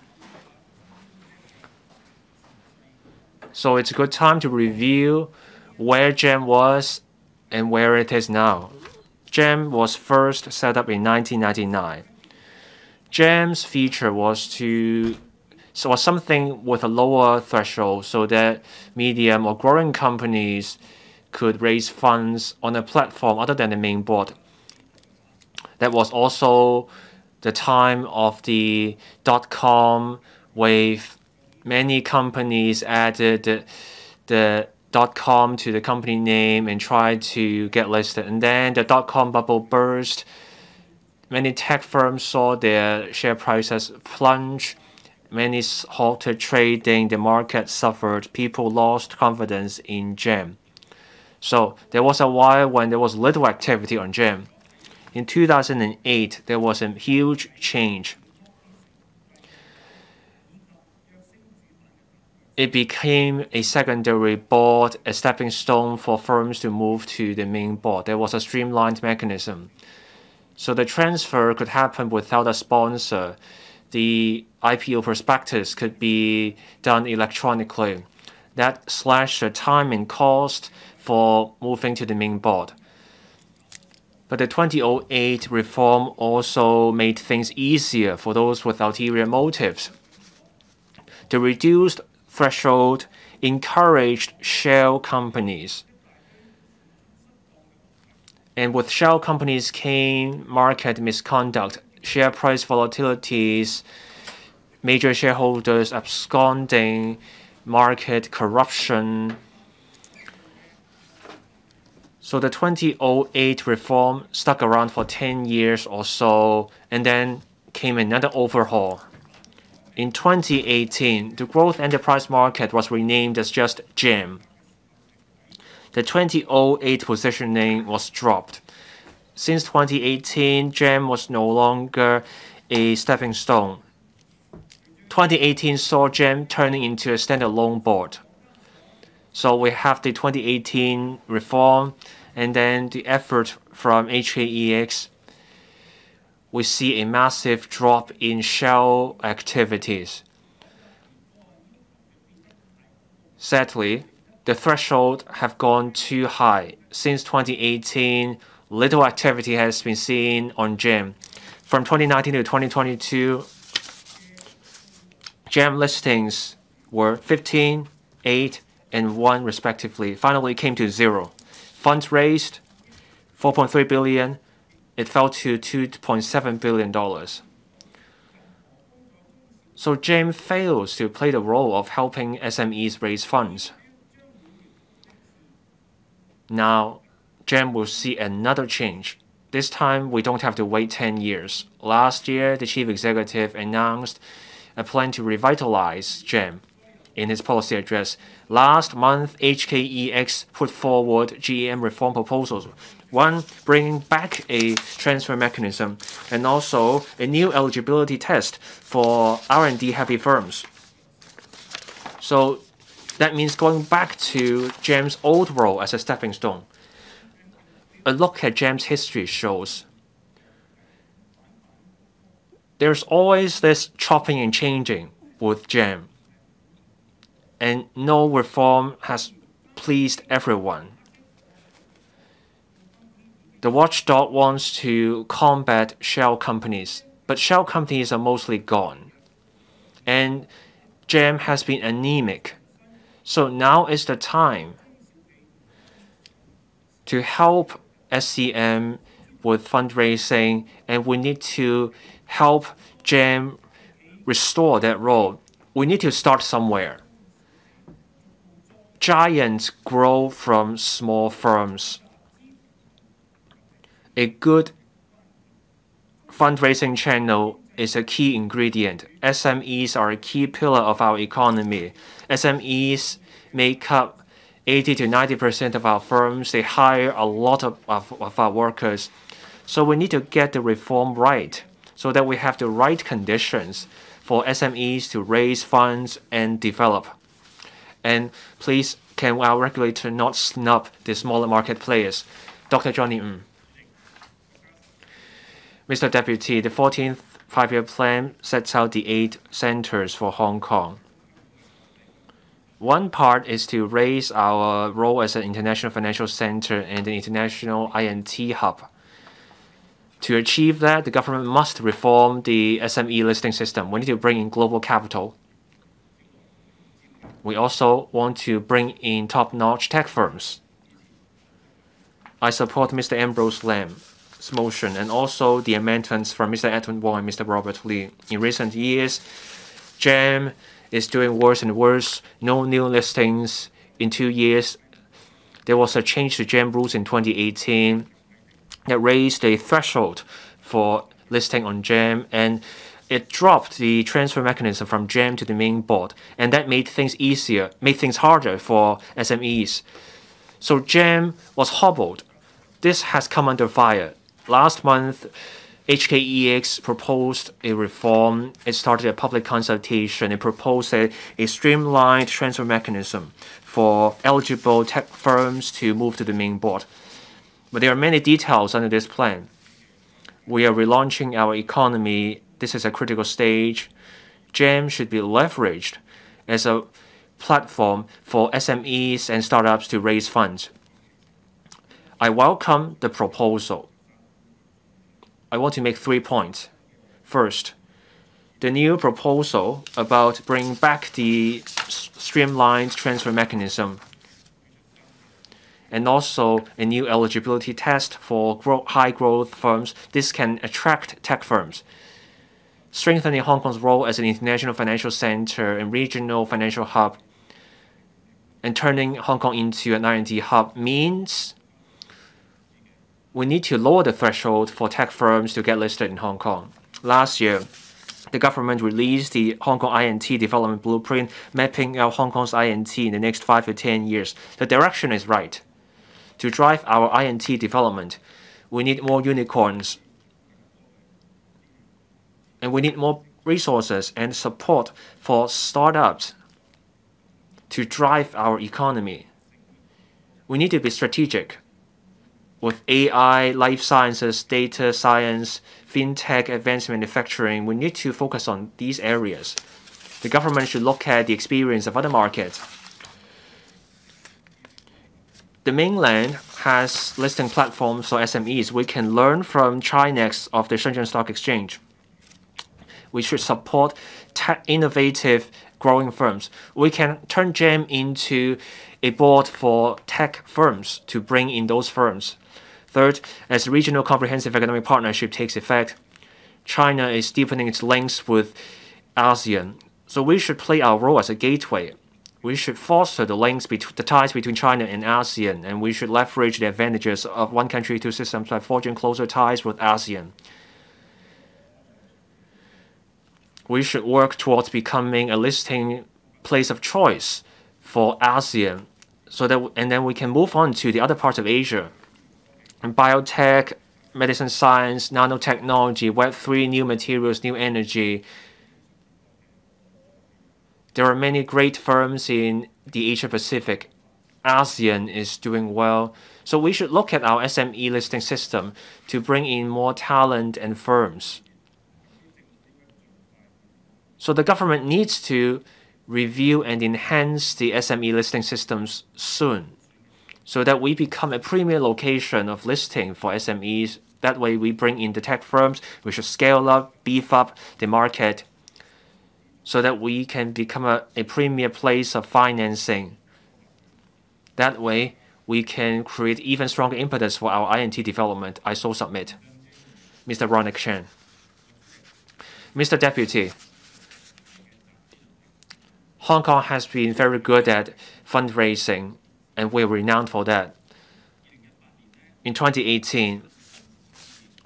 So it's a good time to review where GEM was and where it is now. GEM was first set up in 1999. GEM's feature was to was something with a lower threshold so that medium or growing companies could raise funds on a platform other than the main board. That was also the time of the dot-com wave. Many companies added the the dot .com to the company name and tried to get listed. And then the dot .com bubble burst. Many tech firms saw their share prices plunge. Many halted trading. The market suffered. People lost confidence in GEM. So there was a while when there was little activity on GEM. In 2008, there was a huge change. It became a secondary board, a stepping stone for firms to move to the main board. There was a streamlined mechanism. So the transfer could happen without a sponsor. The IPO prospectus could be done electronically. That slashed the time and cost for moving to the main board. But the 2008 reform also made things easier for those with ulterior motives. The reduced threshold encouraged shell companies. And with shell companies came market misconduct, share price volatilities, major shareholders absconding, market corruption, so the 2008 reform stuck around for 10 years or so, and then came another overhaul. In 2018, the growth enterprise market was renamed as just GEM. The 2008 positioning was dropped. Since 2018, GEM was no longer a stepping stone. 2018 saw GEM turning into a standalone board. So we have the 2018 reform and then the effort from HKEX, we see a massive drop in shell activities. Sadly, the threshold have gone too high. Since 2018, little activity has been seen on GEM. From 2019 to 2022, GEM listings were 15, 8, and 1 respectively. Finally, came to zero. Funds raised 4.3 billion. It fell to 2.7 billion dollars. So GEM fails to play the role of helping SMEs raise funds. Now, GEM will see another change. This time, we don't have to wait 10 years. Last year, the chief executive announced a plan to revitalize GEM in his policy address. Last month, HKEX put forward GEM reform proposals. One, bringing back a transfer mechanism, and also a new eligibility test for R&D heavy firms. So that means going back to GEM's old role as a stepping stone. A look at GEM's history shows there's always this chopping and changing with GEM and no reform has pleased everyone. The watchdog wants to combat shell companies, but shell companies are mostly gone. And GEM has been anemic. So now is the time to help SCM with fundraising, and we need to help GEM restore that role. We need to start somewhere giants grow from small firms. A good fundraising channel is a key ingredient. SMEs are a key pillar of our economy. SMEs make up 80 to 90% of our firms. They hire a lot of, of, of our workers. So we need to get the reform right so that we have the right conditions for SMEs to raise funds and develop. And please, can our regulator not snub the smaller market players? Dr. Johnny Ng. Mr. Deputy, the 14th five-year plan sets out the eight centers for Hong Kong. One part is to raise our role as an international financial center and an international I&T hub. To achieve that, the government must reform the SME listing system. We need to bring in global capital we also want to bring in top-notch tech firms. I support Mr. Ambrose Lam's motion and also the amendments from Mr. Edmund Wong and Mr. Robert Lee. In recent years, GEM is doing worse and worse. No new listings in two years. There was a change to GEM rules in 2018 that raised the threshold for listing on GEM, and it dropped the transfer mechanism from GEM to the main board, and that made things easier, made things harder for SMEs. So GEM was hobbled. This has come under fire. Last month, HKEX proposed a reform. It started a public consultation. It proposed a, a streamlined transfer mechanism for eligible tech firms to move to the main board. But there are many details under this plan. We are relaunching our economy. This is a critical stage. GEM should be leveraged as a platform for SMEs and startups to raise funds. I welcome the proposal. I want to make three points. First, the new proposal about bringing back the streamlined transfer mechanism and also a new eligibility test for high growth firms. This can attract tech firms. Strengthening Hong Kong's role as an international financial center and regional financial hub and turning Hong Kong into an R&D hub means we need to lower the threshold for tech firms to get listed in Hong Kong. Last year, the government released the Hong Kong I&T development blueprint, mapping out Hong Kong's I&T in the next five to ten years. The direction is right. To drive our I&T development, we need more unicorns. And we need more resources and support for startups to drive our economy. We need to be strategic with AI, life sciences, data science, fintech, advanced manufacturing. We need to focus on these areas. The government should look at the experience of other markets the mainland has listing platforms for SMEs. We can learn from ChiNext of the Shenzhen Stock Exchange. We should support tech innovative growing firms. We can turn GEM into a board for tech firms to bring in those firms. Third, as regional comprehensive economic partnership takes effect, China is deepening its links with ASEAN. So we should play our role as a gateway we should foster the links between the ties between China and ASEAN, and we should leverage the advantages of one country, two systems by forging closer ties with ASEAN. We should work towards becoming a listing place of choice for ASEAN, so that and then we can move on to the other parts of Asia. Biotech, medicine science, nanotechnology, Web3, new materials, new energy, there are many great firms in the Asia Pacific. ASEAN is doing well. So we should look at our SME listing system to bring in more talent and firms. So the government needs to review and enhance the SME listing systems soon so that we become a premier location of listing for SMEs. That way we bring in the tech firms. We should scale up, beef up the market so that we can become a, a premier place of financing. That way, we can create even stronger impetus for our I&T development. I so submit. Mr. Ronick Chen. Mr. Deputy, Hong Kong has been very good at fundraising, and we're renowned for that. In 2018,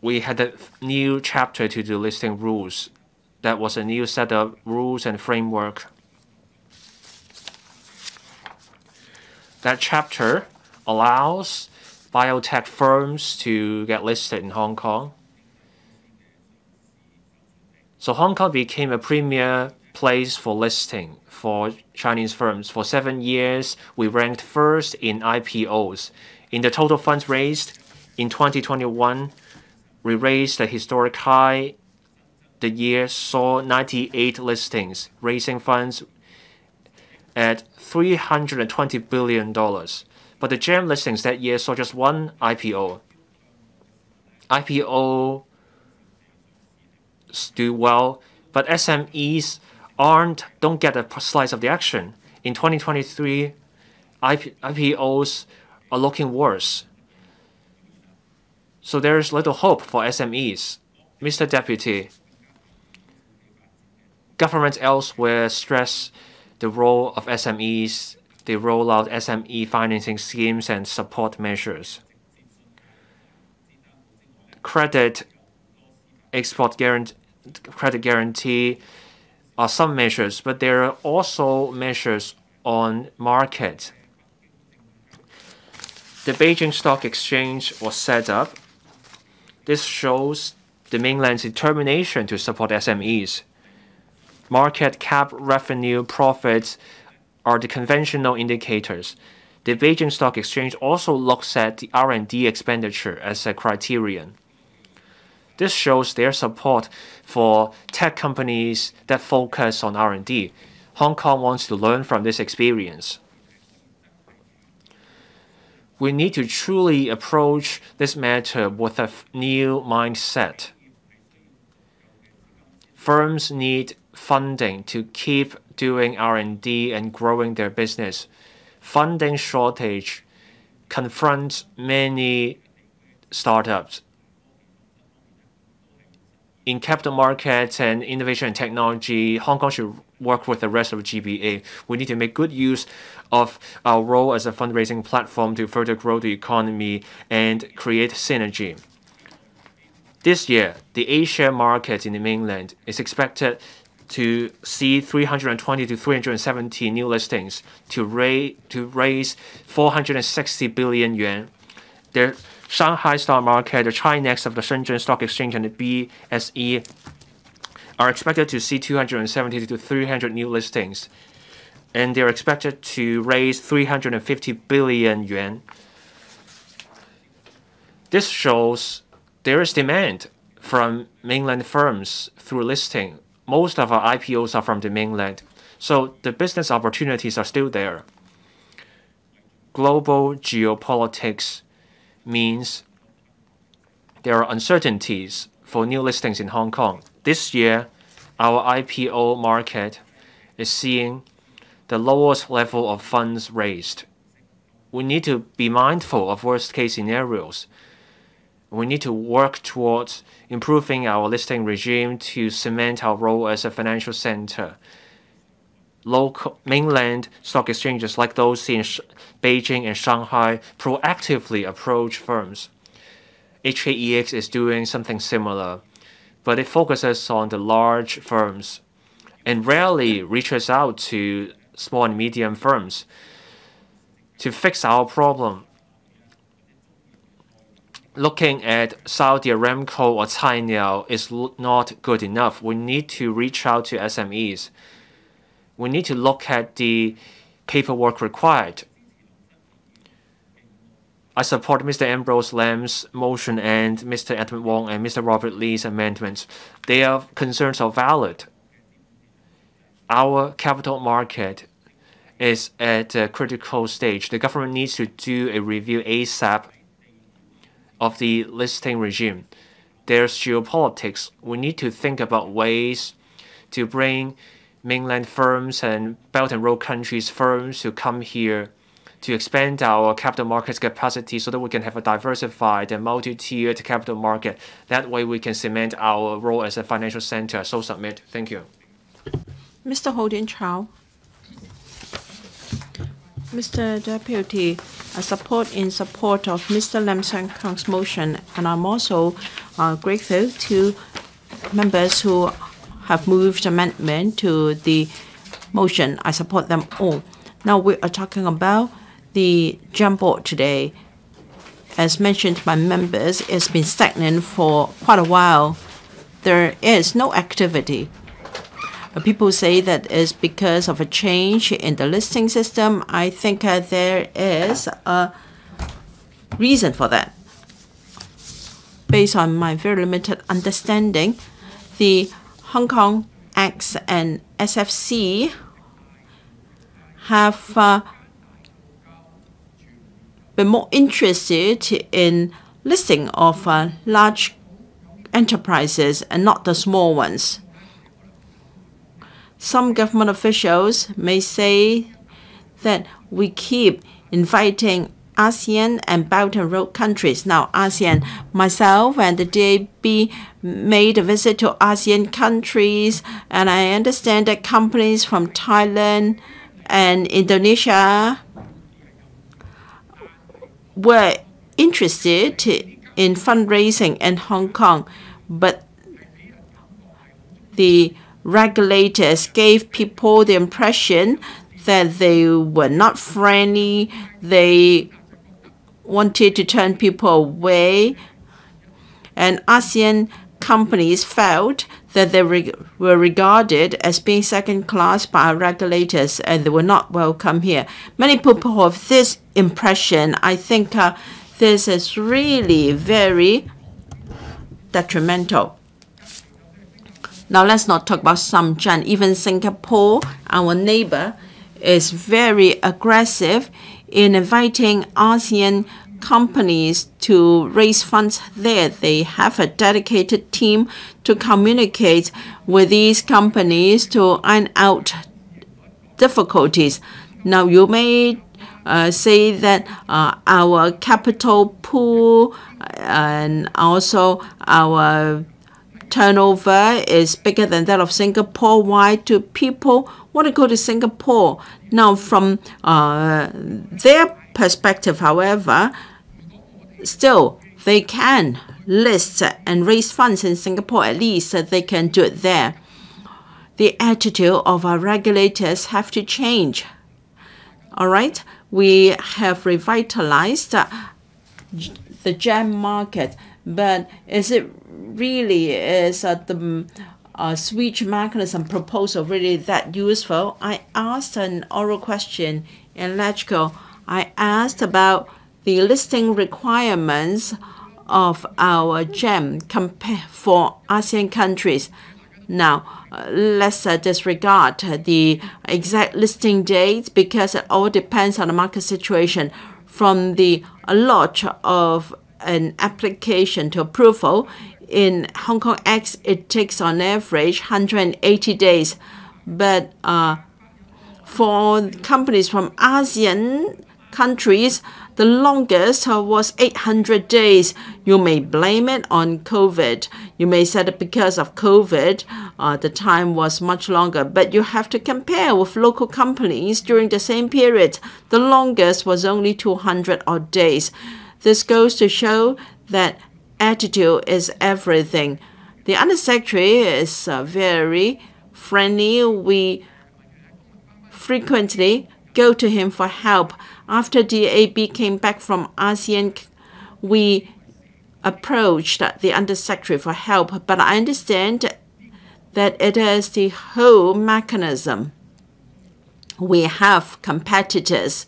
we had a new chapter to the listing rules that was a new set of rules and framework. That chapter allows biotech firms to get listed in Hong Kong. So Hong Kong became a premier place for listing for Chinese firms. For seven years, we ranked first in IPOs. In the total funds raised in 2021, we raised a historic high the year saw 98 listings, raising funds at $320 billion. But the GEM listings that year saw just one IPO. IPO do well, but SMEs aren't don't get a slice of the action. In 2023, IP, IPOs are looking worse. So there's little hope for SMEs. Mr. Deputy, Governments elsewhere stress the role of SMEs they roll out SME financing schemes and support measures. Credit export credit guarantee are some measures, but there are also measures on market. The Beijing Stock Exchange was set up. This shows the mainland's determination to support SMEs. Market cap revenue profits are the conventional indicators. The Beijing Stock Exchange also looks at the R&D expenditure as a criterion. This shows their support for tech companies that focus on R&D. Hong Kong wants to learn from this experience. We need to truly approach this matter with a new mindset. Firms need funding to keep doing R&D and growing their business. Funding shortage confronts many startups. In capital markets and innovation and technology, Hong Kong should work with the rest of GBA. We need to make good use of our role as a fundraising platform to further grow the economy and create synergy. This year, the A-share market in the mainland is expected to see 320 to 370 new listings to ra to raise 460 billion yuan. The Shanghai stock market, the Chi-Next of the Shenzhen Stock Exchange, and the BSE are expected to see 270 to 300 new listings, and they're expected to raise 350 billion yuan. This shows there is demand from mainland firms through listing most of our IPOs are from the mainland, so the business opportunities are still there. Global geopolitics means there are uncertainties for new listings in Hong Kong. This year, our IPO market is seeing the lowest level of funds raised. We need to be mindful of worst-case scenarios. We need to work towards improving our listing regime to cement our role as a financial center. Local mainland stock exchanges like those in Beijing and Shanghai proactively approach firms. HKEX is doing something similar, but it focuses on the large firms and rarely reaches out to small and medium firms. To fix our problem, looking at Saudi Aramco or Cainiao is not good enough. We need to reach out to SMEs. We need to look at the paperwork required. I support Mr. Ambrose Lam's motion and Mr. Edmund Wong and Mr. Robert Lee's amendments. Their concerns are valid. Our capital market is at a critical stage. The government needs to do a review ASAP of the listing regime. There's geopolitics. We need to think about ways to bring mainland firms and Belt and Road countries firms to come here to expand our capital markets capacity so that we can have a diversified and multi-tiered capital market. That way we can cement our role as a financial center. So submit. Thank you. Mr. Holden Chow. Mr. Deputy, I support in support of Mr. Lam San-keung's motion, and I'm also uh, grateful to members who have moved amendment to the motion. I support them all. Now we are talking about the GEM board today. As mentioned by members, it's been stagnant for quite a while. There is no activity. People say that is because of a change in the listing system. I think uh, there is a reason for that. Based on my very limited understanding, the Hong Kong X and SFC have uh, been more interested in listing of uh, large enterprises and not the small ones. Some government officials may say that we keep inviting ASEAN and Belt and Road countries. Now, ASEAN, myself and the DAB made a visit to ASEAN countries, and I understand that companies from Thailand, and Indonesia were interested in fundraising in Hong Kong, but the regulators gave people the impression that they were not friendly. They wanted to turn people away. And ASEAN companies felt that they re were regarded as being second class by regulators and they were not welcome here. Many people have this impression. I think uh, this is really very detrimental. Now let's not talk about Shenzhen. Even Singapore, our neighbor, is very aggressive in inviting ASEAN companies to raise funds there. They have a dedicated team to communicate with these companies to iron out difficulties. Now, you may uh, say that uh, our capital pool and also our turnover is bigger than that of Singapore. Why do people want to go to Singapore? Now, from uh, their perspective, however, still they can list and raise funds in Singapore. At least they can do it there. The attitude of our regulators have to change. All right, we have revitalized the GEM market, but is it really is uh, the uh, switch mechanism proposal really that useful? I asked an oral question in LegCo. I asked about the listing requirements of our GEM for ASEAN countries. Now, uh, let's uh, disregard the exact listing dates because it all depends on the market situation. From the launch of an application to approval, in Hong Kong X, it takes on average 180 days. But uh, for companies from ASEAN countries, the longest was 800 days. You may blame it on COVID. You may say that because of COVID, uh, the time was much longer. But you have to compare with local companies during the same period. The longest was only 200 odd days. This goes to show that attitude is everything. The undersecretary is uh, very friendly. We frequently go to him for help. After DAB came back from ASEAN, we approached the Undersecretary for help, but I understand that it is the whole mechanism. We have competitors.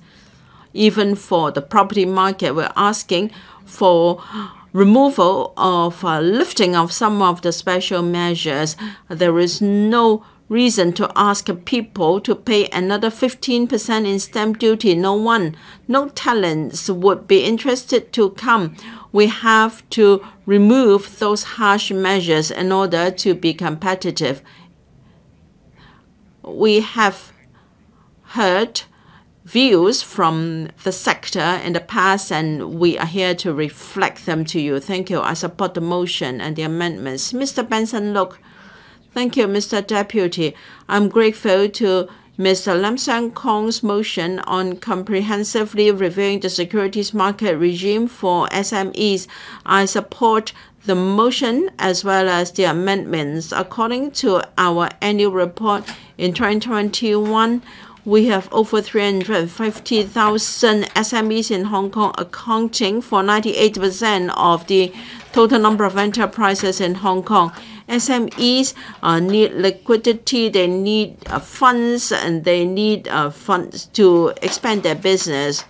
Even for the property market, we're asking for removal of uh, lifting of some of the special measures. There is no reason to ask people to pay another 15% in stamp duty. No one, no talents would be interested to come. We have to remove those harsh measures in order to be competitive. We have heard views from the sector in the past, and we are here to reflect them to you. Thank you. I support the motion and the amendments. Mr. Benson Luk, Thank you, Mr. Deputy. I'm grateful to Mr. Lam San-keung's motion on comprehensively reviewing the securities market regime for SMEs. I support the motion as well as the amendments. According to our annual report in 2021, we have over 350,000 SMEs in Hong Kong, accounting for 98% of the total number of enterprises in Hong Kong. SMEs uh, need liquidity, they need uh, funds, and they need uh, funds to expand their business.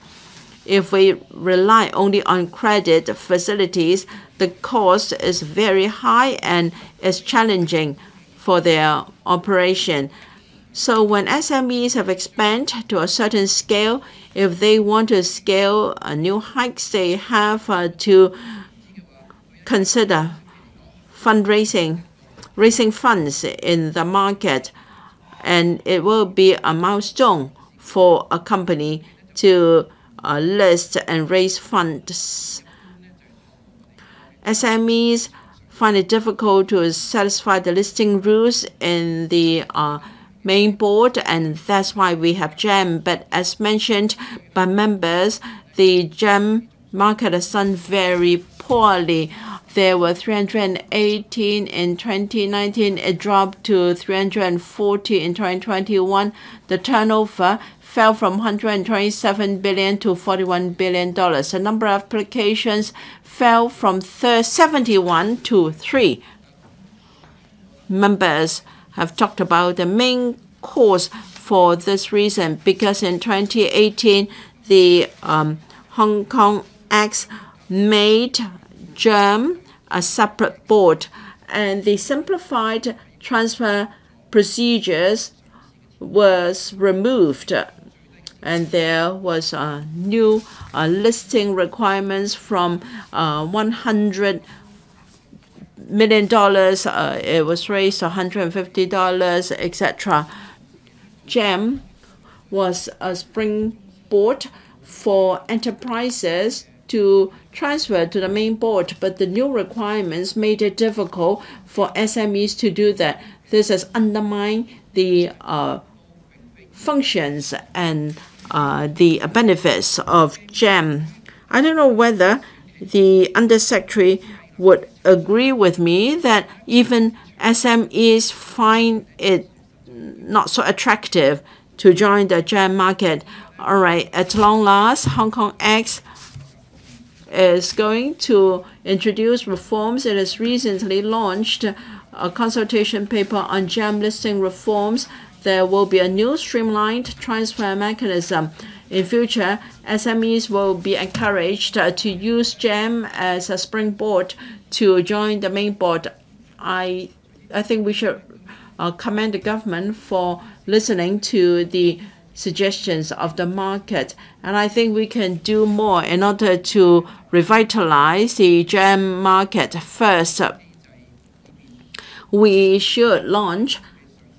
If we rely only on credit facilities, the cost is very high and it's challenging for their operation. So when SMEs have expanded to a certain scale, if they want to scale a new hikes, they have uh, to consider fundraising raising funds in the market, and it will be a milestone for a company to uh, list and raise funds. SMEs find it difficult to satisfy the listing rules in the uh, main board, and that's why we have GEM. But as mentioned by members, the GEM market has done very poorly. There were 318 in 2019. It dropped to 340 in 2021. The turnover fell from 127 billion to 41 billion dollars. The number of applications fell from 71 to 3. Members have talked about the main cause for this reason because in 2018 the um, Hong Kong X made GEM a separate board and the simplified transfer procedures was removed and there was a new uh, listing requirements from uh, 100 million dollars uh, it was raised 150 dollars etc GEM was a springboard for enterprises to transfer to the main board, but the new requirements made it difficult for SMEs to do that. This has undermined the uh, functions and uh, the benefits of GEM. I don't know whether the Undersecretary would agree with me that even SMEs find it not so attractive to join the GEM market. All right, at long last, Hong Kong X is going to introduce reforms. It has recently launched a consultation paper on GEM listing reforms. There will be a new streamlined transfer mechanism. In future, SMEs will be encouraged to use GEM as a springboard to join the main board. I I think we should uh, commend the government for listening to the suggestions of the market. And I think we can do more in order to revitalize the GEM market. First, we should launch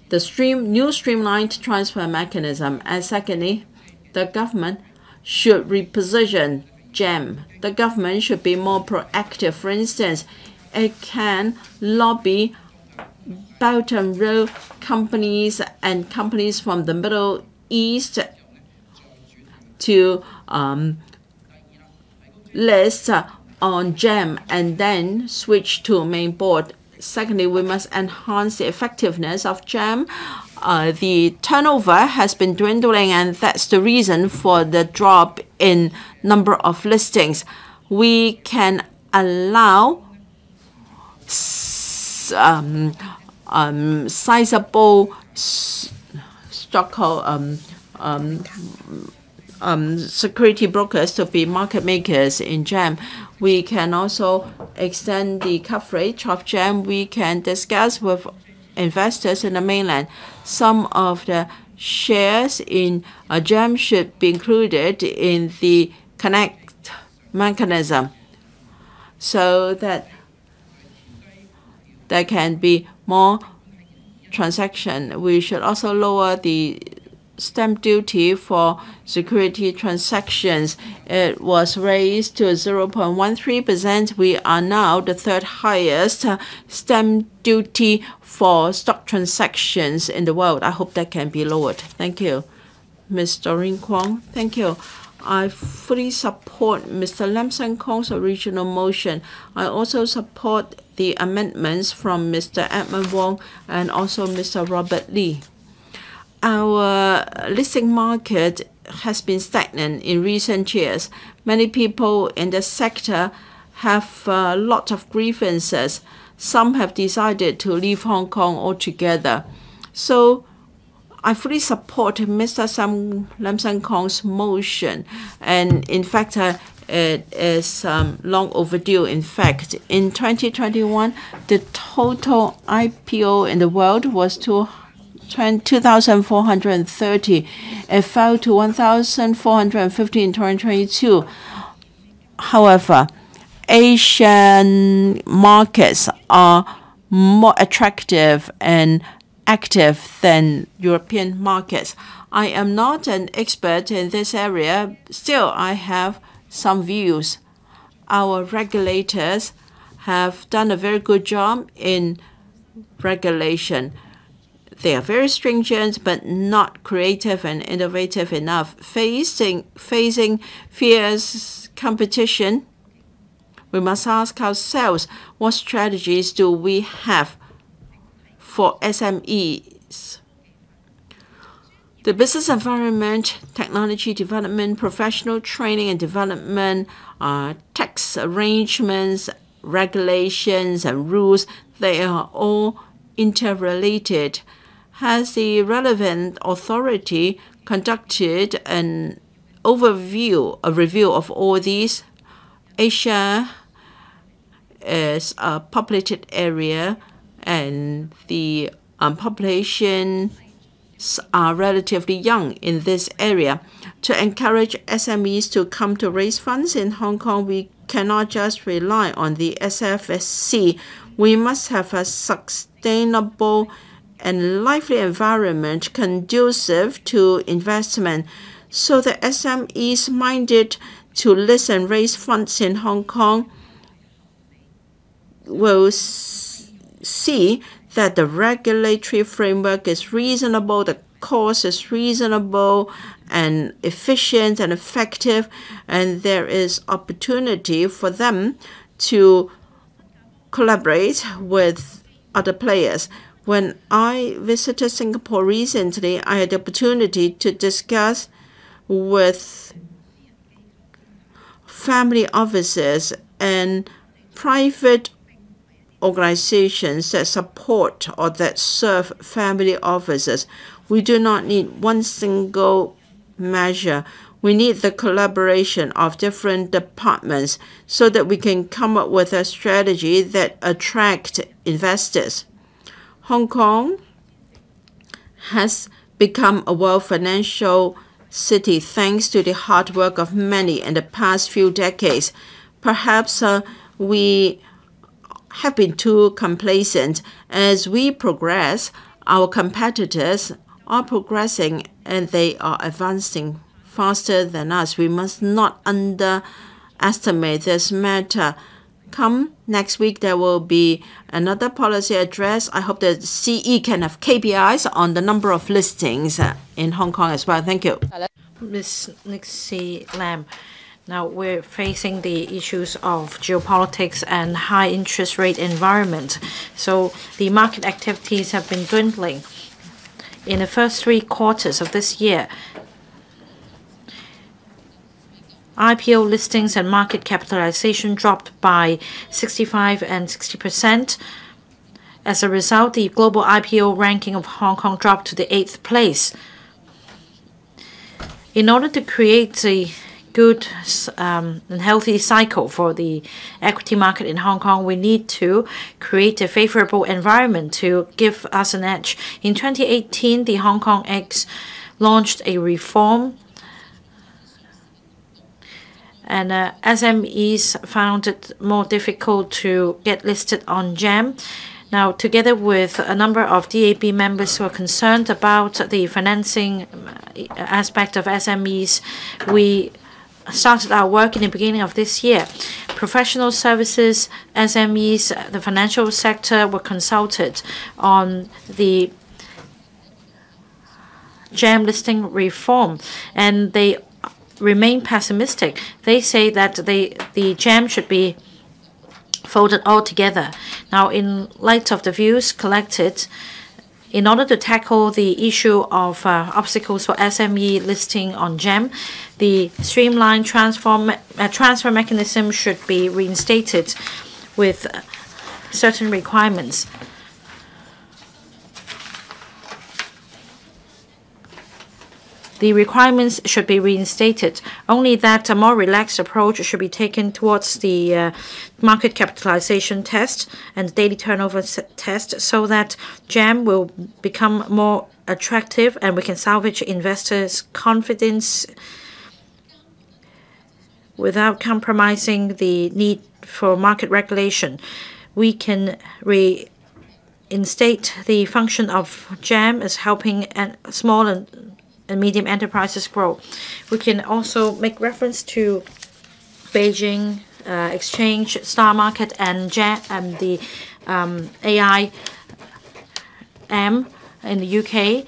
the stream new streamlined transfer mechanism. And secondly, the government should reposition GEM. The government should be more proactive. For instance, it can lobby Belt and Road companies and companies from the Middle East to um, list on GEM and then switch to main board. Secondly, we must enhance the effectiveness of GEM. Uh, the turnover has been dwindling, and that's the reason for the drop in number of listings. We can allow um, um, sizable stock um, security brokers to be market makers in GEM. We can also extend the coverage of GEM. We can discuss with investors in the mainland. Some of the shares in uh, GEM should be included in the connect mechanism so that there can be more transaction. We should also lower the stamp duty for security transactions. It was raised to 0.13%. We are now the third highest stamp duty for stock transactions in the world. I hope that can be lowered. Thank you. Ms. Doreen Kong, thank you. I fully support Mr. Lam San-keung's original motion. I also support the amendments from Mr. Edmund Wong and also Mr. Robert Lee. Our listing market has been stagnant in recent years. Many people in the sector have uh, a lot of grievances. Some have decided to leave Hong Kong altogether. So I fully support Mr. Sam Lam San-keung's motion, and in fact, uh, it is um, long overdue. In fact, in 2021, the total IPO in the world was 2,430. It fell to 1,450 in 2022. However, Asian markets are more attractive and active than European markets. I am not an expert in this area. Still, I have some views. Our regulators have done a very good job in regulation. They are very stringent but not creative and innovative enough. Facing facing fierce competition, we must ask ourselves, what strategies do we have for SMEs? The business environment, technology development, professional training and development, uh, tax arrangements, regulations and rules, they are all interrelated. Has the relevant authority conducted an overview, a review of all these? Asia is a populated area, and the um, populations are relatively young in this area. To encourage SMEs to come to raise funds in Hong Kong, we cannot just rely on the SFSC. We must have a sustainable and lively environment conducive to investment so the SMEs minded to list and raise funds in Hong Kong will see that the regulatory framework is reasonable, the cost is reasonable and efficient and effective, and there is opportunity for them to collaborate with other players. When I visited Singapore recently, I had the opportunity to discuss with family offices and private organizations that support or that serve family offices. We do not need one single measure. We need the collaboration of different departments so that we can come up with a strategy that attract investors. Hong Kong has become a world financial city thanks to the hard work of many in the past few decades. Perhaps uh, we have been too complacent. As we progress, our competitors are progressing, and they are advancing faster than us. We must not underestimate this matter. Come next week, there will be another policy address. I hope the CE can have KPIs on the number of listings in Hong Kong as well. Thank you. Ms. Nixie Lam. Now we're facing the issues of geopolitics and high interest rate environment. So the market activities have been dwindling. In the first three quarters of this year, IPO listings and market capitalization dropped by 65 and 60%. As a result, the global IPO ranking of Hong Kong dropped to the eighth place. In order to create a good um, and healthy cycle for the equity market in Hong Kong, we need to create a favorable environment to give us an edge. In 2018, the Hong Kong X launched a reform, and uh, SMEs found it more difficult to get listed on GEM. Now, together with a number of DAB members who are concerned about the financing uh, aspect of SMEs, we started our work in the beginning of this year. Professional services, SMEs, the financial sector were consulted on the GEM listing reform, and they remain pessimistic. They say that the GEM should be folded altogether. Now, in light of the views collected, in order to tackle the issue of uh, obstacles for SME listing on GEM, the streamlined uh, transfer mechanism should be reinstated with certain requirements. The requirements should be reinstated. Only that a more relaxed approach should be taken towards the uh, market capitalization test and daily turnover test so that GEM will become more attractive, and we can salvage investors' confidence without compromising the need for market regulation. We can reinstate the function of GEM as helping small and medium enterprises grow. We can also make reference to Beijing uh, Exchange, STAR Market, and the um, AIM in the U.K.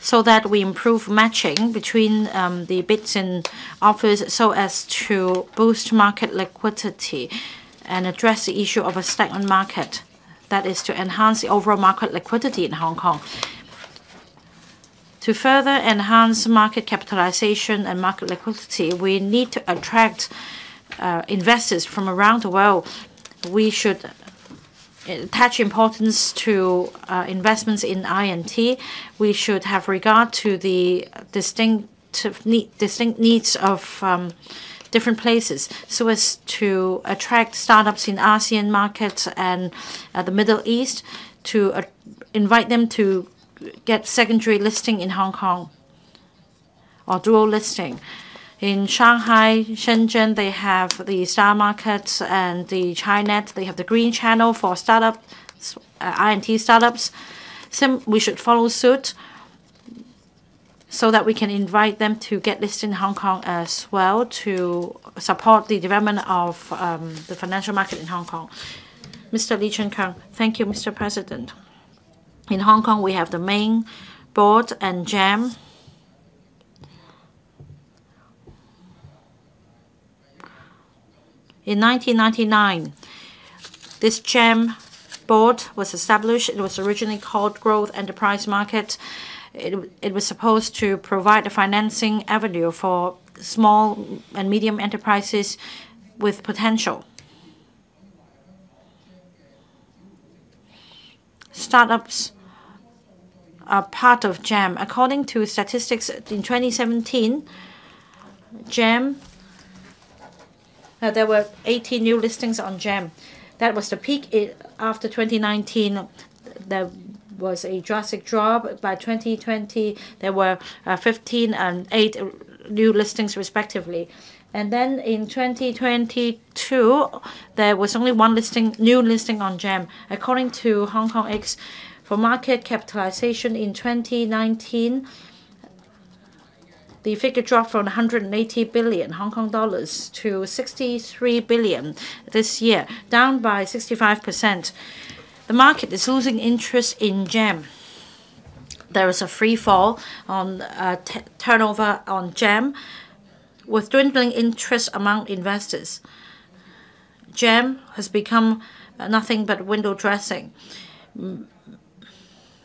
so that we improve matching between um, the bids and offers so as to boost market liquidity and address the issue of a stagnant market. That is to enhance the overall market liquidity in Hong Kong. To further enhance market capitalization and market liquidity, we need to attract uh, investors from around the world. We should attach importance to uh, investments in I&T. We should have regard to the distinct needs of um, different places so as to attract startups in ASEAN markets and uh, the Middle East to uh, invite them to get secondary listing in Hong Kong or dual listing. In Shanghai, Shenzhen, they have the Star Market and the ChiNext. They have the Green Channel for startups, uh, I&T startups. We should follow suit so that we can invite them to get listed in Hong Kong as well to support the development of um, the financial market in Hong Kong. Mr. Lee Chun-keung. Thank you, Mr. President. In Hong Kong, we have the Main Board and GEM. In 1999, this GEM board was established. It was originally called Growth Enterprise Market. It was supposed to provide a financing avenue for small and medium enterprises with potential. Startups are part of GEM. According to statistics in 2017, GEM, there were 18 new listings on GEM. That was the peak. After 2019, there was a drastic drop. By 2020, there were uh, 15 and eight new listings respectively. And then in 2022, there was only one listing, new listing on GEM. According to Hong Kong X, for market capitalization in 2019, the figure dropped from 180 billion Hong Kong dollars to 63 billion this year, down by 65%. The market is losing interest in GEM. There is a free fall on uh, turnover on GEM with dwindling interest among investors. GEM has become uh, nothing but window dressing.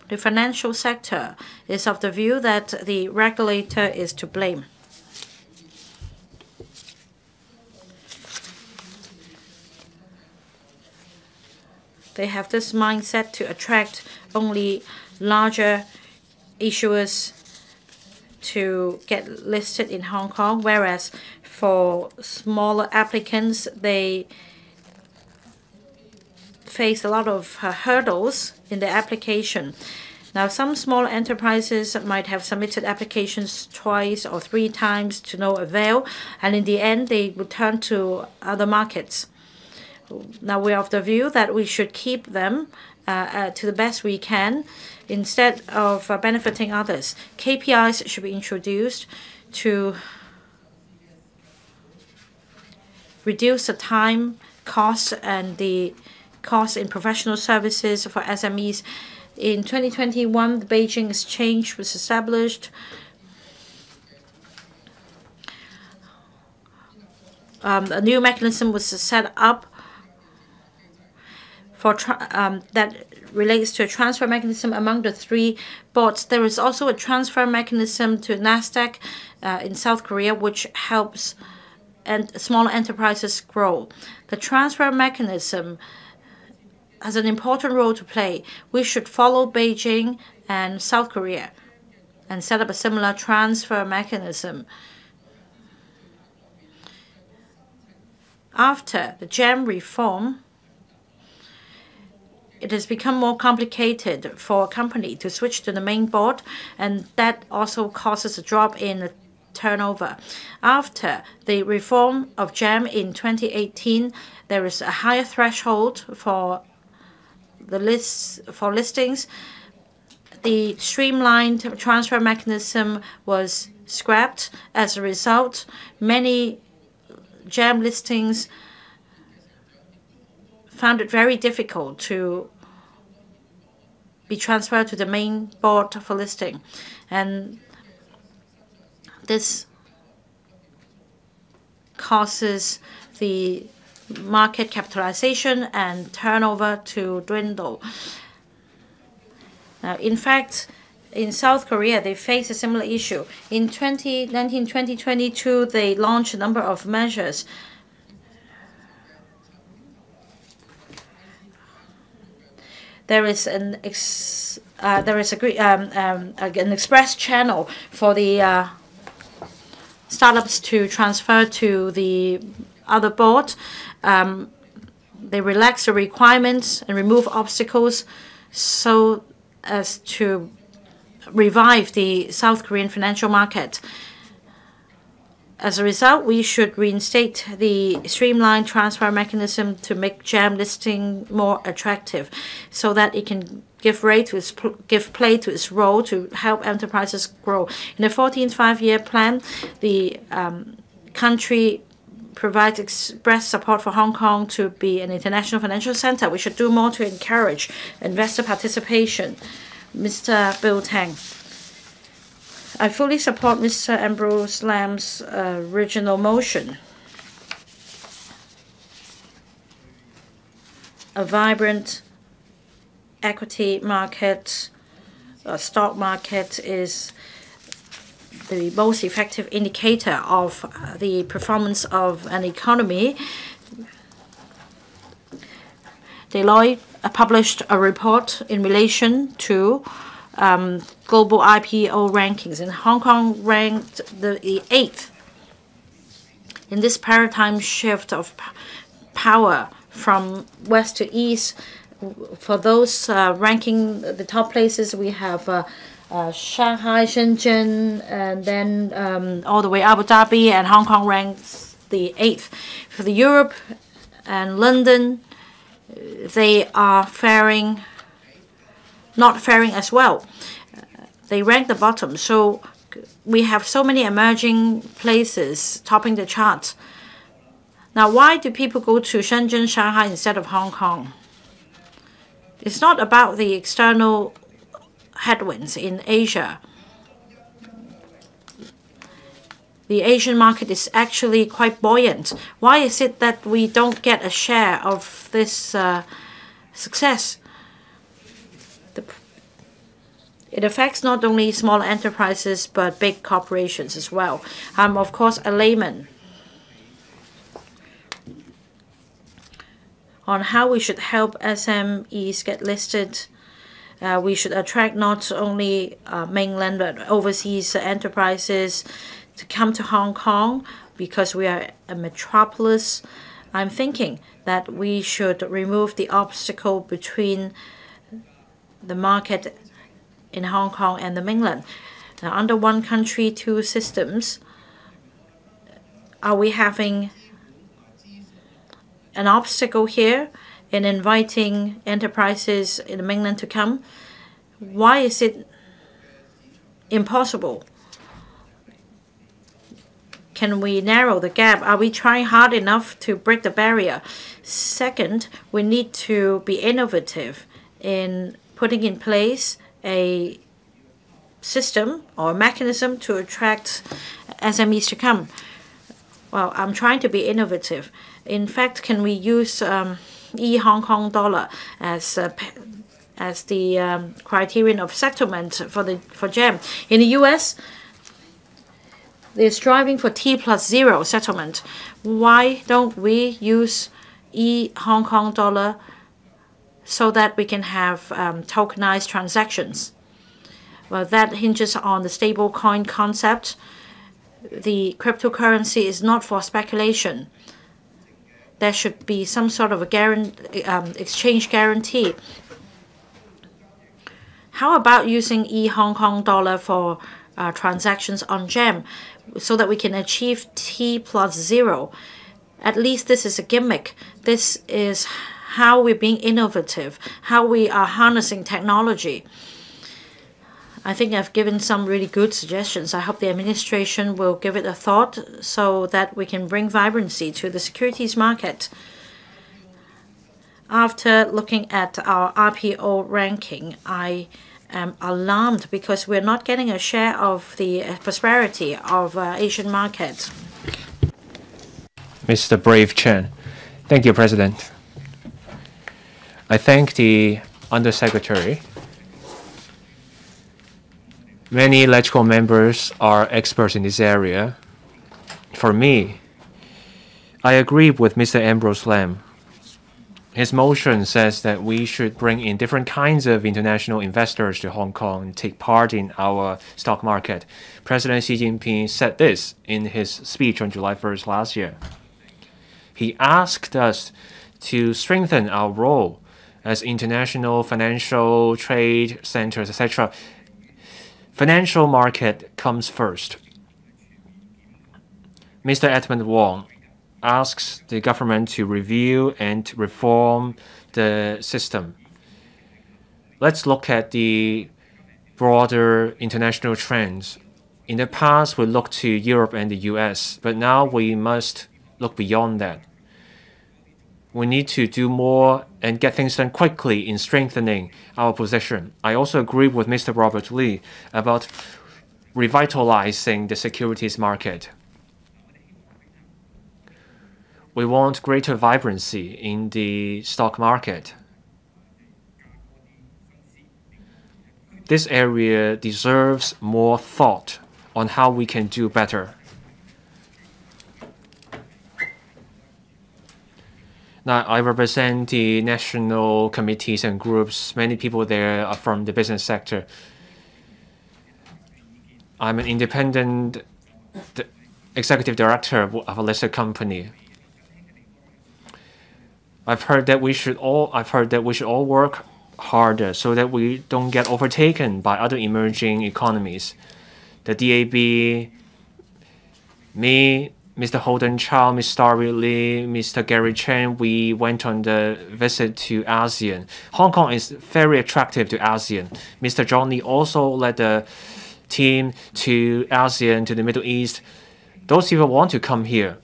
The financial sector is of the view that the regulator is to blame. They have this mindset to attract only larger issuers to get listed in Hong Kong, whereas for smaller applicants, they face a lot of uh, hurdles in their application. Now, some small enterprises might have submitted applications twice or three times to no avail, and in the end, they would turn to other markets. Now, we are of the view that we should keep them uh, uh, to the best we can instead of benefiting others. KPIs should be introduced to reduce the time cost and the cost in professional services for SMEs. In 2021, the Beijing Exchange was established. Um, a new mechanism was set up for um, that relates to a transfer mechanism among the three boards. There is also a transfer mechanism to KOSDAQ uh, in South Korea, which helps and small enterprises grow. The transfer mechanism has an important role to play. We should follow Beijing and South Korea and set up a similar transfer mechanism. After the GEM reform, it has become more complicated for a company to switch to the main board, and that also causes a drop in the turnover. After the reform of GEM in 2018, there is a higher threshold for listings. The streamlined transfer mechanism was scrapped. As a result, many GEM listings found it very difficult to be transferred to the main board for listing. And this causes the market capitalization and turnover to dwindle. Now, in fact, in South Korea, they face a similar issue. In 2019 2022, they launched a number of measures. There is an ex, uh, there is a, um, um, an express channel for the uh, startups to transfer to the other board. Um, they relax the requirements and remove obstacles so as to revive the South Korean financial market. As a result, we should reinstate the streamlined transfer mechanism to make GEM listing more attractive so that it can give, its, give play to its role to help enterprises grow. In the 14th five-year plan, the um, country provides express support for Hong Kong to be an international financial center. We should do more to encourage investor participation. Mr. Bill Tang. I fully support Mr. Ambrose Lam's uh, original motion. A vibrant equity market, a stock market is the most effective indicator of the performance of an economy. Deloitte published a report in relation to um, global IPO rankings, and Hong Kong ranked the eighth in this paradigm shift of power from west to east. For those uh, ranking the top places, we have uh, uh, Shanghai, Shenzhen, and then um, all the way Abu Dhabi, and Hong Kong ranks the eighth. For the Europe and London, they are faring not faring as well. They rank the bottom. So we have so many emerging places topping the chart. Now, why do people go to Shenzhen, Shanghai instead of Hong Kong? It's not about the external headwinds in Asia. The Asian market is actually quite buoyant. Why is it that we don't get a share of this uh, success? The, it affects not only small enterprises but big corporations as well. I'm, of course, a layman. On how we should help SMEs get listed uh, we should attract not only uh, mainland but overseas enterprises to come to Hong Kong because we are a metropolis. I'm thinking that we should remove the obstacle between the market in Hong Kong and the mainland. Now, under one country, two systems, are we having an obstacle here in inviting enterprises in the mainland to come? Why is it impossible? Can we narrow the gap? Are we trying hard enough to break the barrier? Second, we need to be innovative in putting in place a system or mechanism to attract SMEs to come. Well, I'm trying to be innovative. In fact, can we use um, e Hong Kong dollar as a, as the um, criterion of settlement for the for GEM in the U.S. They're striving for T plus zero settlement. Why don't we use e Hong Kong dollar so that we can have um, tokenized transactions? Well, that hinges on the stable coin concept. The cryptocurrency is not for speculation. There should be some sort of a guarantee, um, exchange guarantee. How about using e Hong Kong dollar for uh, transactions on GEM? so that we can achieve t plus zero. At least this is a gimmick. This is how we're being innovative, how we are harnessing technology. I think I've given some really good suggestions. I hope the administration will give it a thought so that we can bring vibrancy to the securities market. After looking at our IPO ranking, I am alarmed because we're not getting a share of the uh, prosperity of uh, Asian markets. Mr. Brave Chen. Thank you, President. I thank the Undersecretary. Many electrical members are experts in this area. For me, I agree with Mr. Ambrose Lam. His motion says that we should bring in different kinds of international investors to Hong Kong and take part in our stock market. President Xi Jinping said this in his speech on July 1st last year. He asked us to strengthen our role as international financial trade centers, etc. Financial market comes first. Mr. Edmund Wong asks the government to review and reform the system. Let's look at the broader international trends. In the past, we looked to Europe and the US, but now we must look beyond that. We need to do more and get things done quickly in strengthening our position. I also agree with Mr. Robert Lee about revitalizing the securities market. We want greater vibrancy in the stock market. This area deserves more thought on how we can do better. Now, I represent the national committees and groups. Many people there are from the business sector. I'm an independent executive director of a listed company. I've heard that we should all I've heard that we should all work harder so that we don't get overtaken by other emerging economies. The DAB, me, Mr. Holden Chow, Ms. Starry Lee, Mr. Gary Chen, we went on the visit to ASEAN. Hong Kong is very attractive to ASEAN. Mr. John Lee also led the team to ASEAN, to the Middle East. Those people want to come here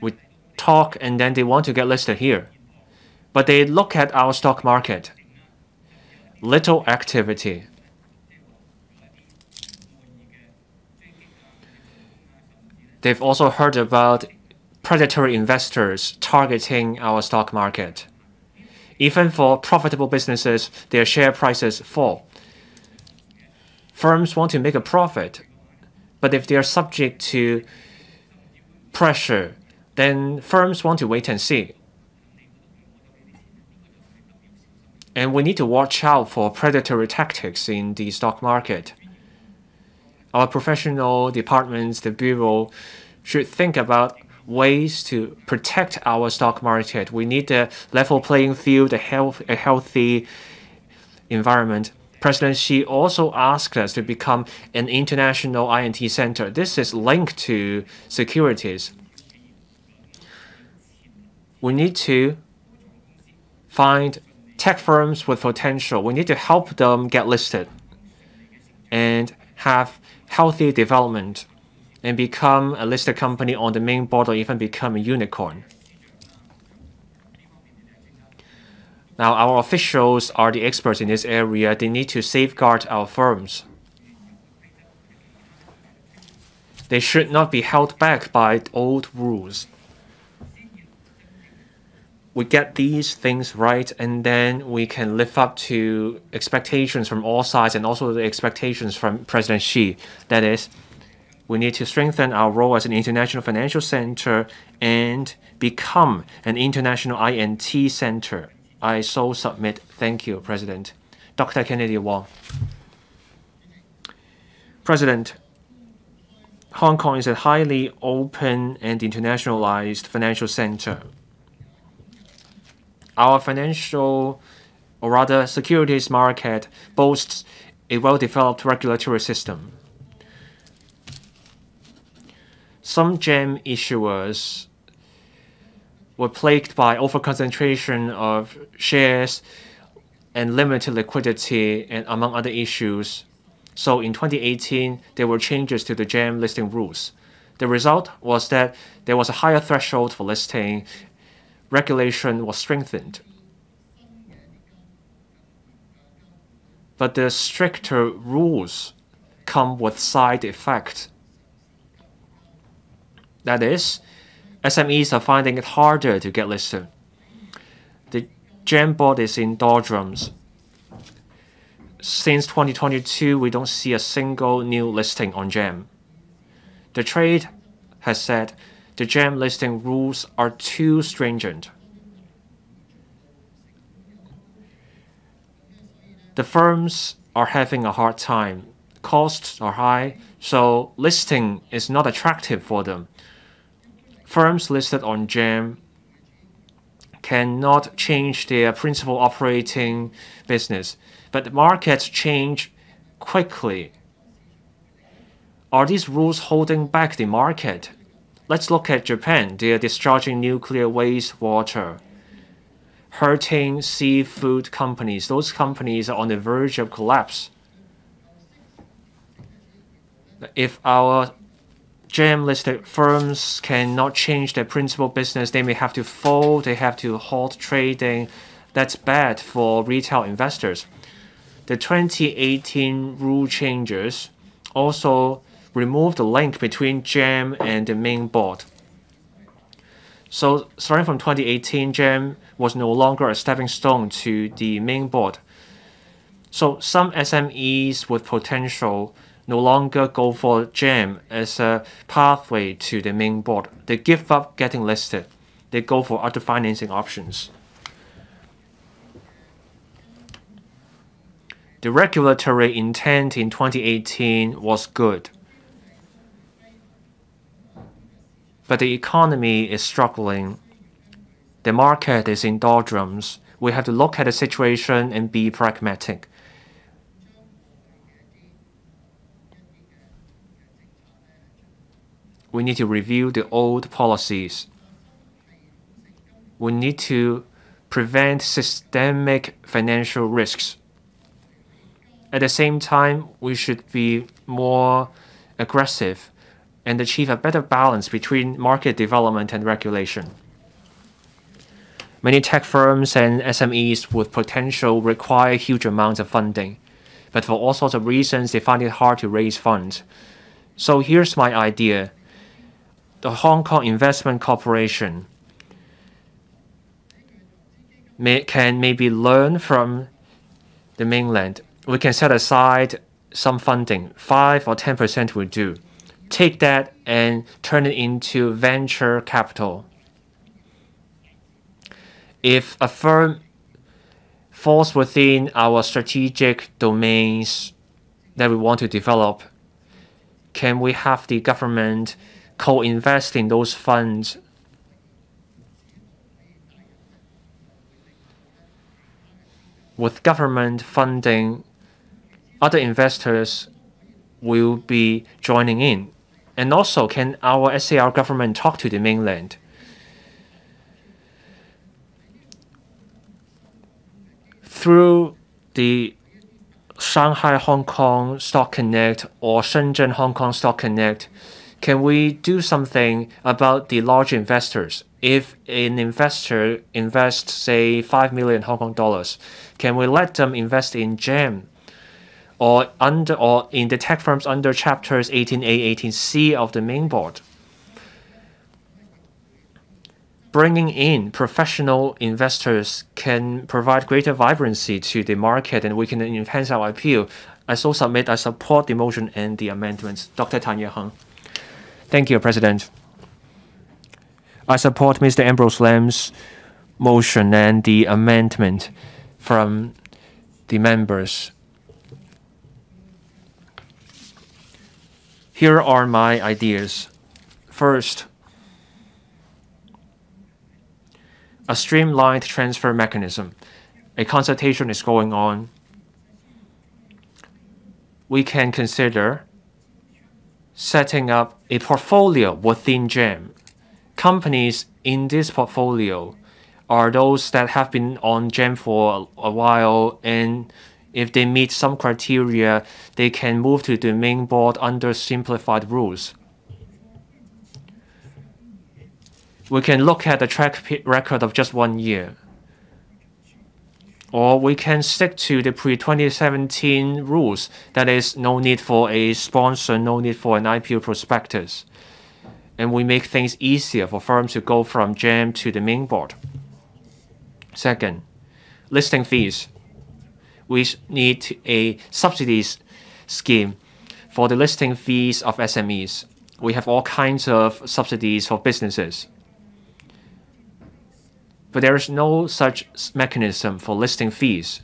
We talk and then they want to get listed here. But they look at our stock market. Little activity. They've also heard about predatory investors targeting our stock market. Even for profitable businesses, their share prices fall. Firms want to make a profit, but if they are subject to pressure then firms want to wait and see. And we need to watch out for predatory tactics in the stock market. Our professional departments, the Bureau, should think about ways to protect our stock market. We need a level playing field, a, health, a healthy environment. President Xi also asked us to become an international I&T center. This is linked to securities we need to find tech firms with potential. We need to help them get listed and have healthy development and become a listed company on the main board or even become a unicorn. Now, our officials are the experts in this area. They need to safeguard our firms. They should not be held back by old rules we get these things right, and then we can live up to expectations from all sides and also the expectations from President Xi. That is, we need to strengthen our role as an international financial center and become an international I&T center. I so submit. Thank you, President. Dr. Kennedy Wong. President, Hong Kong is a highly open and internationalized financial center our financial, or rather securities market, boasts a well-developed regulatory system. Some GEM issuers were plagued by overconcentration of shares and limited liquidity and among other issues. So in 2018, there were changes to the GEM listing rules. The result was that there was a higher threshold for listing regulation was strengthened. But the stricter rules come with side effects. That is, SMEs are finding it harder to get listed. The GEM board is in doldrums. Since 2022, we don't see a single new listing on GEM. The trade has said the GEM listing rules are too stringent. The firms are having a hard time. Costs are high, so listing is not attractive for them. Firms listed on GEM cannot change their principal operating business, but the markets change quickly. Are these rules holding back the market? Let's look at Japan. They are discharging nuclear wastewater, hurting seafood companies. Those companies are on the verge of collapse. If our GEM listed firms cannot change their principal business. They may have to fold, they have to halt trading. That's bad for retail investors. The 2018 rule changes also remove the link between GEM and the main board. So starting from 2018, GEM was no longer a stepping stone to the main board. So some SMEs with potential no longer go for GEM as a pathway to the main board. They give up getting listed. They go for other financing options. The regulatory intent in 2018 was good. But the economy is struggling. The market is in doldrums. We have to look at the situation and be pragmatic. we need to review the old policies. We need to prevent systemic financial risks. At the same time, we should be more aggressive and achieve a better balance between market development and regulation. Many tech firms and SMEs with potential require huge amounts of funding, but for all sorts of reasons, they find it hard to raise funds. So here's my idea the Hong Kong Investment Corporation may, can maybe learn from the mainland. We can set aside some funding, 5 or 10% will do. Take that and turn it into venture capital. If a firm falls within our strategic domains that we want to develop, can we have the government co-invest in those funds. With government funding, other investors will be joining in. And also, can our SAR government talk to the mainland? Through the Shanghai Hong Kong Stock Connect or Shenzhen Hong Kong Stock Connect, can we do something about the large investors? If an investor invests, say, 5 million Hong Kong dollars, can we let them invest in GEM or under or in the tech firms under chapters 18A, 18C of the main board? Bringing in professional investors can provide greater vibrancy to the market and we can enhance our appeal. I so submit I support the motion and the amendments. Dr. Tan Yueheng. Thank you, President. I support Mr. Ambrose Lam's motion and the amendment from the members. Here are my ideas. First, a streamlined transfer mechanism. A consultation is going on. We can consider setting up a portfolio within GEM. Companies in this portfolio are those that have been on GEM for a while and if they meet some criteria, they can move to the main board under simplified rules. We can look at the track record of just one year. or we can stick to the pre-2017 rules. That is, no need for a sponsor, no need for an IPO prospectus. And we make things easier for firms to go from GEM to the main board. Second, listing fees. We need a subsidies scheme for the listing fees of SMEs. We have all kinds of subsidies for businesses but there is no such mechanism for listing fees.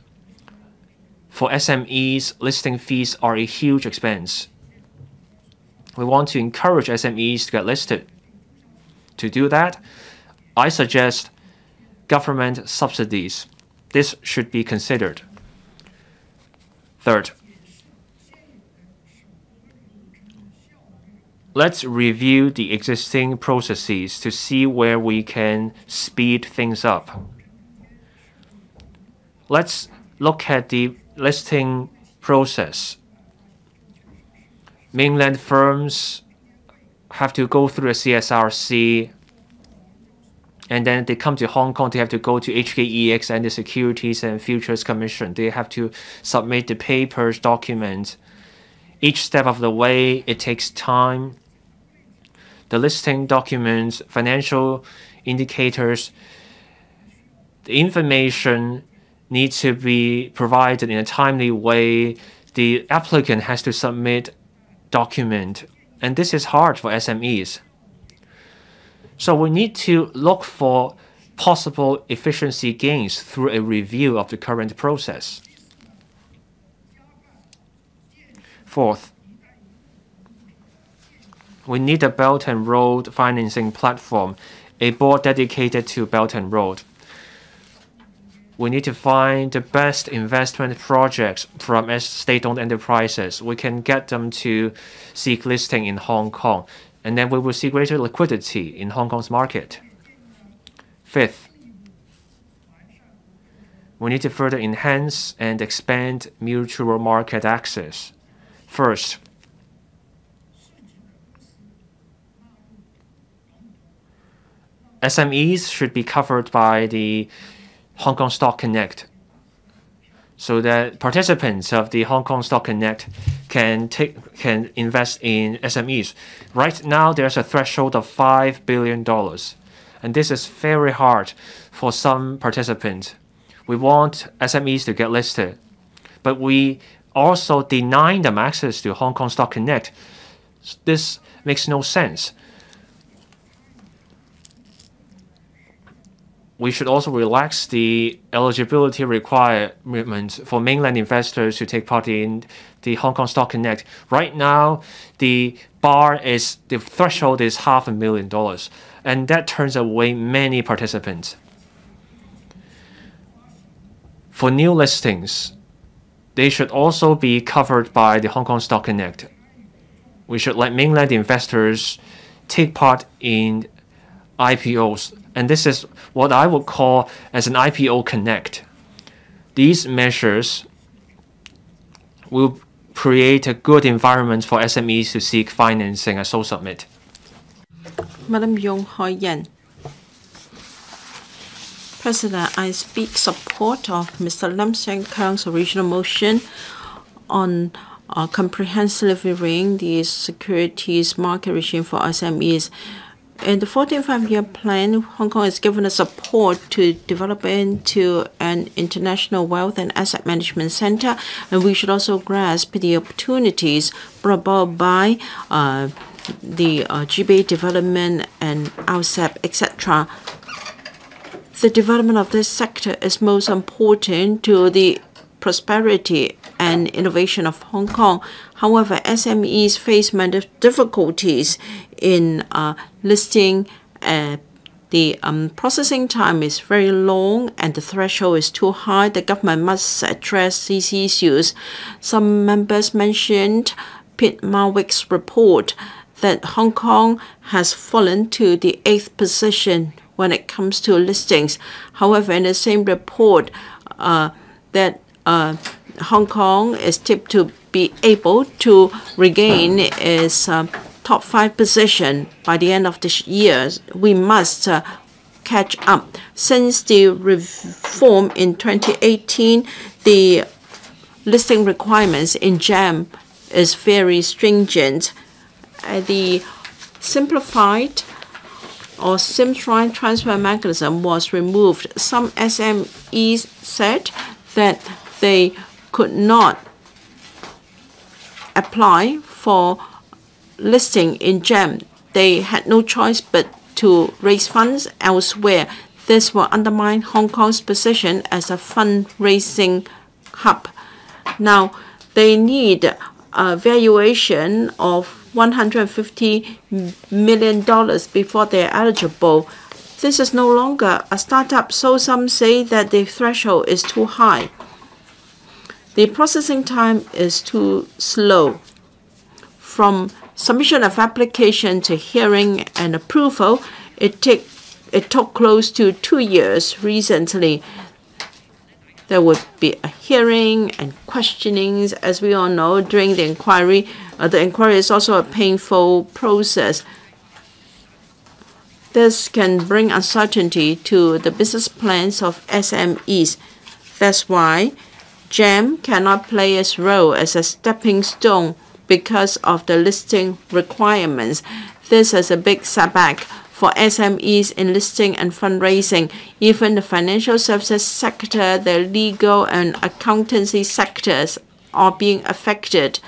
For SMEs, listing fees are a huge expense. We want to encourage SMEs to get listed. To do that, I suggest government subsidies. This should be considered. Third, let's review the existing processes to see where we can speed things up. Let's look at the listing process. Mainland firms have to go through a CSRC and then they come to Hong Kong, they have to go to HKEX and the Securities and Futures Commission. They have to submit the papers, documents. Each step of the way, it takes time the listing documents, financial indicators, the information needs to be provided in a timely way. The applicant has to submit document, and this is hard for SMEs. So we need to look for possible efficiency gains through a review of the current process. Fourth, we need a Belt and Road financing platform, a board dedicated to Belt and Road. We need to find the best investment projects from state-owned enterprises. We can get them to seek listing in Hong Kong, and then we will see greater liquidity in Hong Kong's market. Fifth, we need to further enhance and expand mutual market access. First, SMEs should be covered by the Hong Kong Stock Connect so that participants of the Hong Kong Stock Connect can take can invest in SMEs. Right now there's a threshold of 5 billion dollars and this is very hard for some participants. We want SMEs to get listed, but we also deny them access to Hong Kong Stock Connect. This makes no sense. We should also relax the eligibility requirements for mainland investors to take part in the Hong Kong Stock Connect. Right now, the bar is the threshold is half a million dollars, and that turns away many participants. For new listings, they should also be covered by the Hong Kong Stock Connect. We should let mainland investors take part in IPOs and this is what I would call as an IPO connect. These measures will create a good environment for SMEs to seek financing as so submit. Madam Yung Hoi-yan. President, I speak support of Mr. Lam San-keung's original motion on uh, comprehensively reviewing the securities market regime for SMEs. In the 14th five-year plan, Hong Kong is given a support to develop into an international wealth and asset management center, and we should also grasp the opportunities brought about by uh, the uh, GBA development and RCEP, etc. The development of this sector is most important to the prosperity and innovation of Hong Kong. However, SMEs face many difficulties in uh, listing. Uh, the um, processing time is very long and the threshold is too high. The government must address these issues. Some members mentioned Peat Marwick's report that Hong Kong has fallen to the eighth position when it comes to listings. However, in the same report, uh, that uh, Hong Kong is tipped to be able to regain its uh, top five position by the end of this year. We must uh, catch up. Since the reform in 2018, the listing requirements in GEM is very stringent. The simplified or streamlined transfer mechanism was removed. Some SMEs said that they could not apply for listing in GEM. They had no choice but to raise funds elsewhere. This will undermine Hong Kong's position as a fundraising hub. Now, they need a valuation of $150 million before they're eligible. This is no longer a startup, so some say that the threshold is too high. The processing time is too slow. From submission of application to hearing and approval, it took close to two years recently. There would be a hearing and questionings, as we all know, during the inquiry. Uh, the inquiry is also a painful process. This can bring uncertainty to the business plans of SMEs. That's why GEM cannot play its role as a stepping stone because of the listing requirements. This is a big setback for SMEs in listing and fundraising. Even the financial services sector, the legal and accountancy sectors are being affected.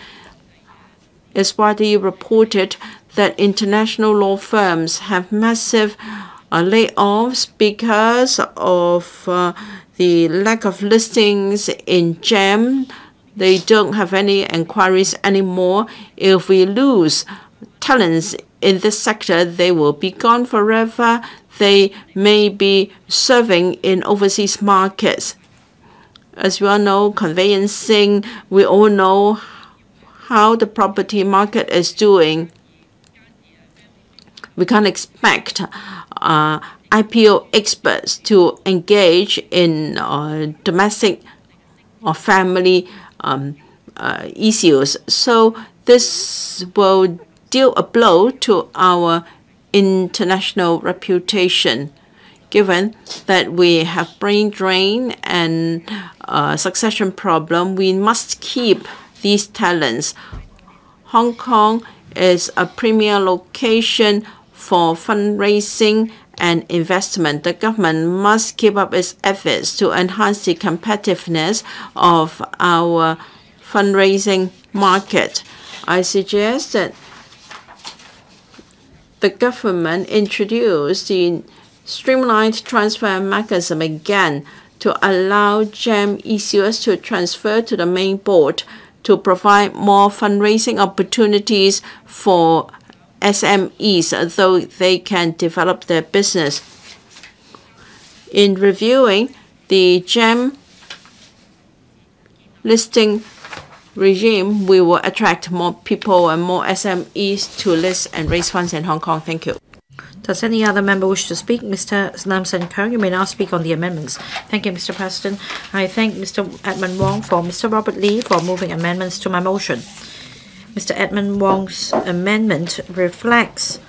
It's widely reported that international law firms have massive uh, layoffs because of uh, the lack of listings in GEM. They don't have any inquiries anymore. If we lose talents in this sector, they will be gone forever. They may be serving in overseas markets. As we all know, conveyancing, we all know how the property market is doing. We can't expect uh, IPO experts to engage in uh, domestic or family um, uh, issues. So this will deal a blow to our international reputation. Given that we have brain drain and succession problem, we must keep these talents. Hong Kong is a premier location for fundraising and investment. The government must keep up its efforts to enhance the competitiveness of our fundraising market. I suggest that the government introduce the streamlined transfer mechanism again to allow GEM issuers to transfer to the main board to provide more fundraising opportunities for SMEs so they can develop their business. In reviewing the GEM listing regime, we will attract more people and more SMEs to list and raise funds in Hong Kong. Thank you. Does any other member wish to speak? Mr. Lam San-keung, you may now speak on the amendments. Thank you, Mr. President. I thank Mr. Edmund Wong for Mr. Robert Lee for moving amendments to my motion. Mr. Edmund Wong's amendment reflects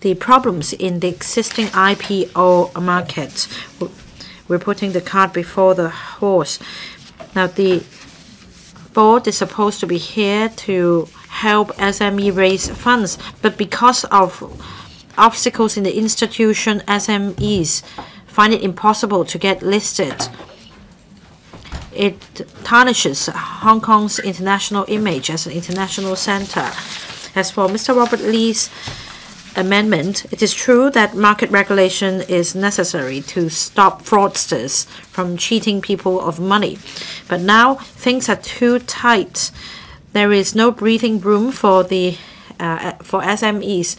the problems in the existing IPO market. We're putting the cart before the horse. Now, the board is supposed to be here to help SME raise funds, but because of obstacles in the institution, SMEs find it impossible to get listed. It tarnishes Hong Kong's international image as an international center. As for Mr. Robert Lee's amendment, it is true that market regulation is necessary to stop fraudsters from cheating people of money. But now things are too tight. There is no breathing room for the uh, for SMEs.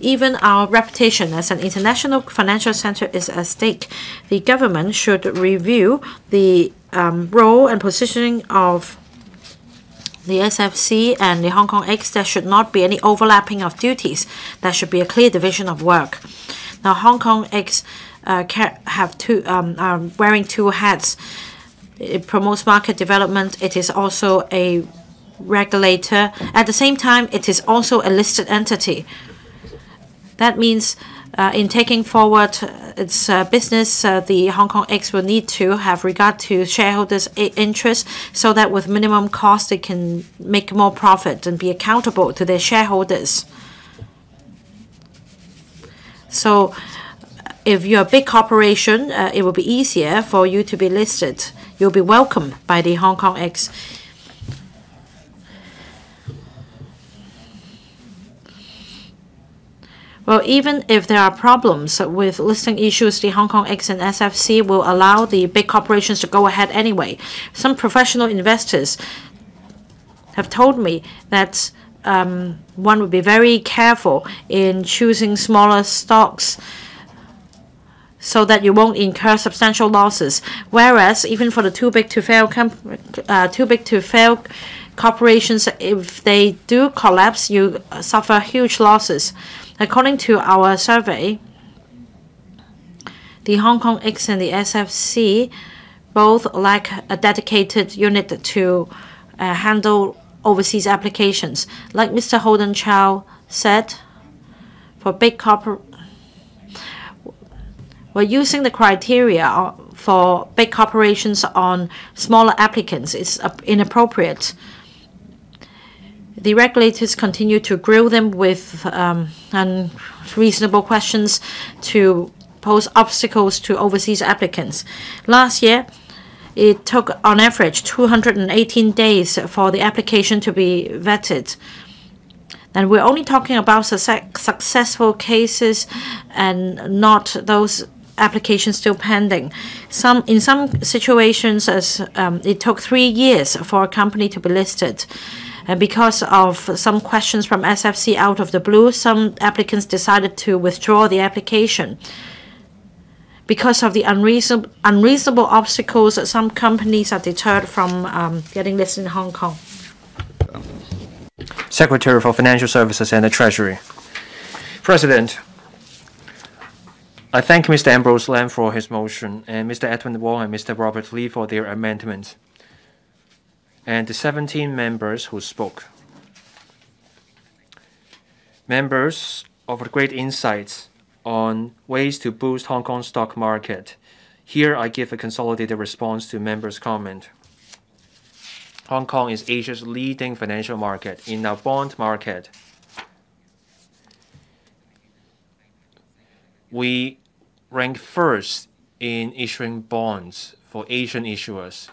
Even our reputation as an international financial center is at stake. The government should review the um, role and positioning of the SFC and the Hong Kong X. There should not be any overlapping of duties. There should be a clear division of work. Now, Hong Kong X uh, um, are wearing two hats. It promotes market development. It is also a regulator. At the same time, it is also a listed entity. That means uh, in taking forward uh, its uh, business, the Hong Kong X will need to have regard to shareholders' interests so that with minimum cost, it can make more profit and be accountable to their shareholders. So if you're a big corporation, it will be easier for you to be listed. You'll be welcomed by the Hong Kong X. Well, even if there are problems with listing issues, the Hong Kong X and SFC will allow the big corporations to go ahead anyway. Some professional investors have told me that one would be very careful in choosing smaller stocks so that you won't incur substantial losses. Whereas even for the too big to fail uh, too big to fail corporations, if they do collapse, you suffer huge losses. According to our survey, the Hong Kong X and the SFC both lack a dedicated unit to uh, handle overseas applications. Like Mr. Holden Chow said, for big corporations, we're using the criteria for big corporations on smaller applicants. It's inappropriate. The regulators continue to grill them with um, unreasonable questions to pose obstacles to overseas applicants. Last year, it took on average 218 days for the application to be vetted. And we're only talking about successful cases and not those applications still pending. Some In some situations, as um, it took three years for a company to be listed. And because of some questions from SFC out of the blue, some applicants decided to withdraw the application. Because of the unreasonable obstacles, some companies are deterred from um, getting listed in Hong Kong. Secretary for Financial Services and the Treasury. President, I thank Mr. Ambrose Lam for his motion, and Mr. Edmund Wong and Mr. Robert Lee for their amendments, and the 17 members who spoke. Members offered great insights on ways to boost Hong Kong's stock market. Here, I give a consolidated response to members' comment. Hong Kong is Asia's leading financial market. In our bond market, we rank first in issuing bonds for Asian issuers.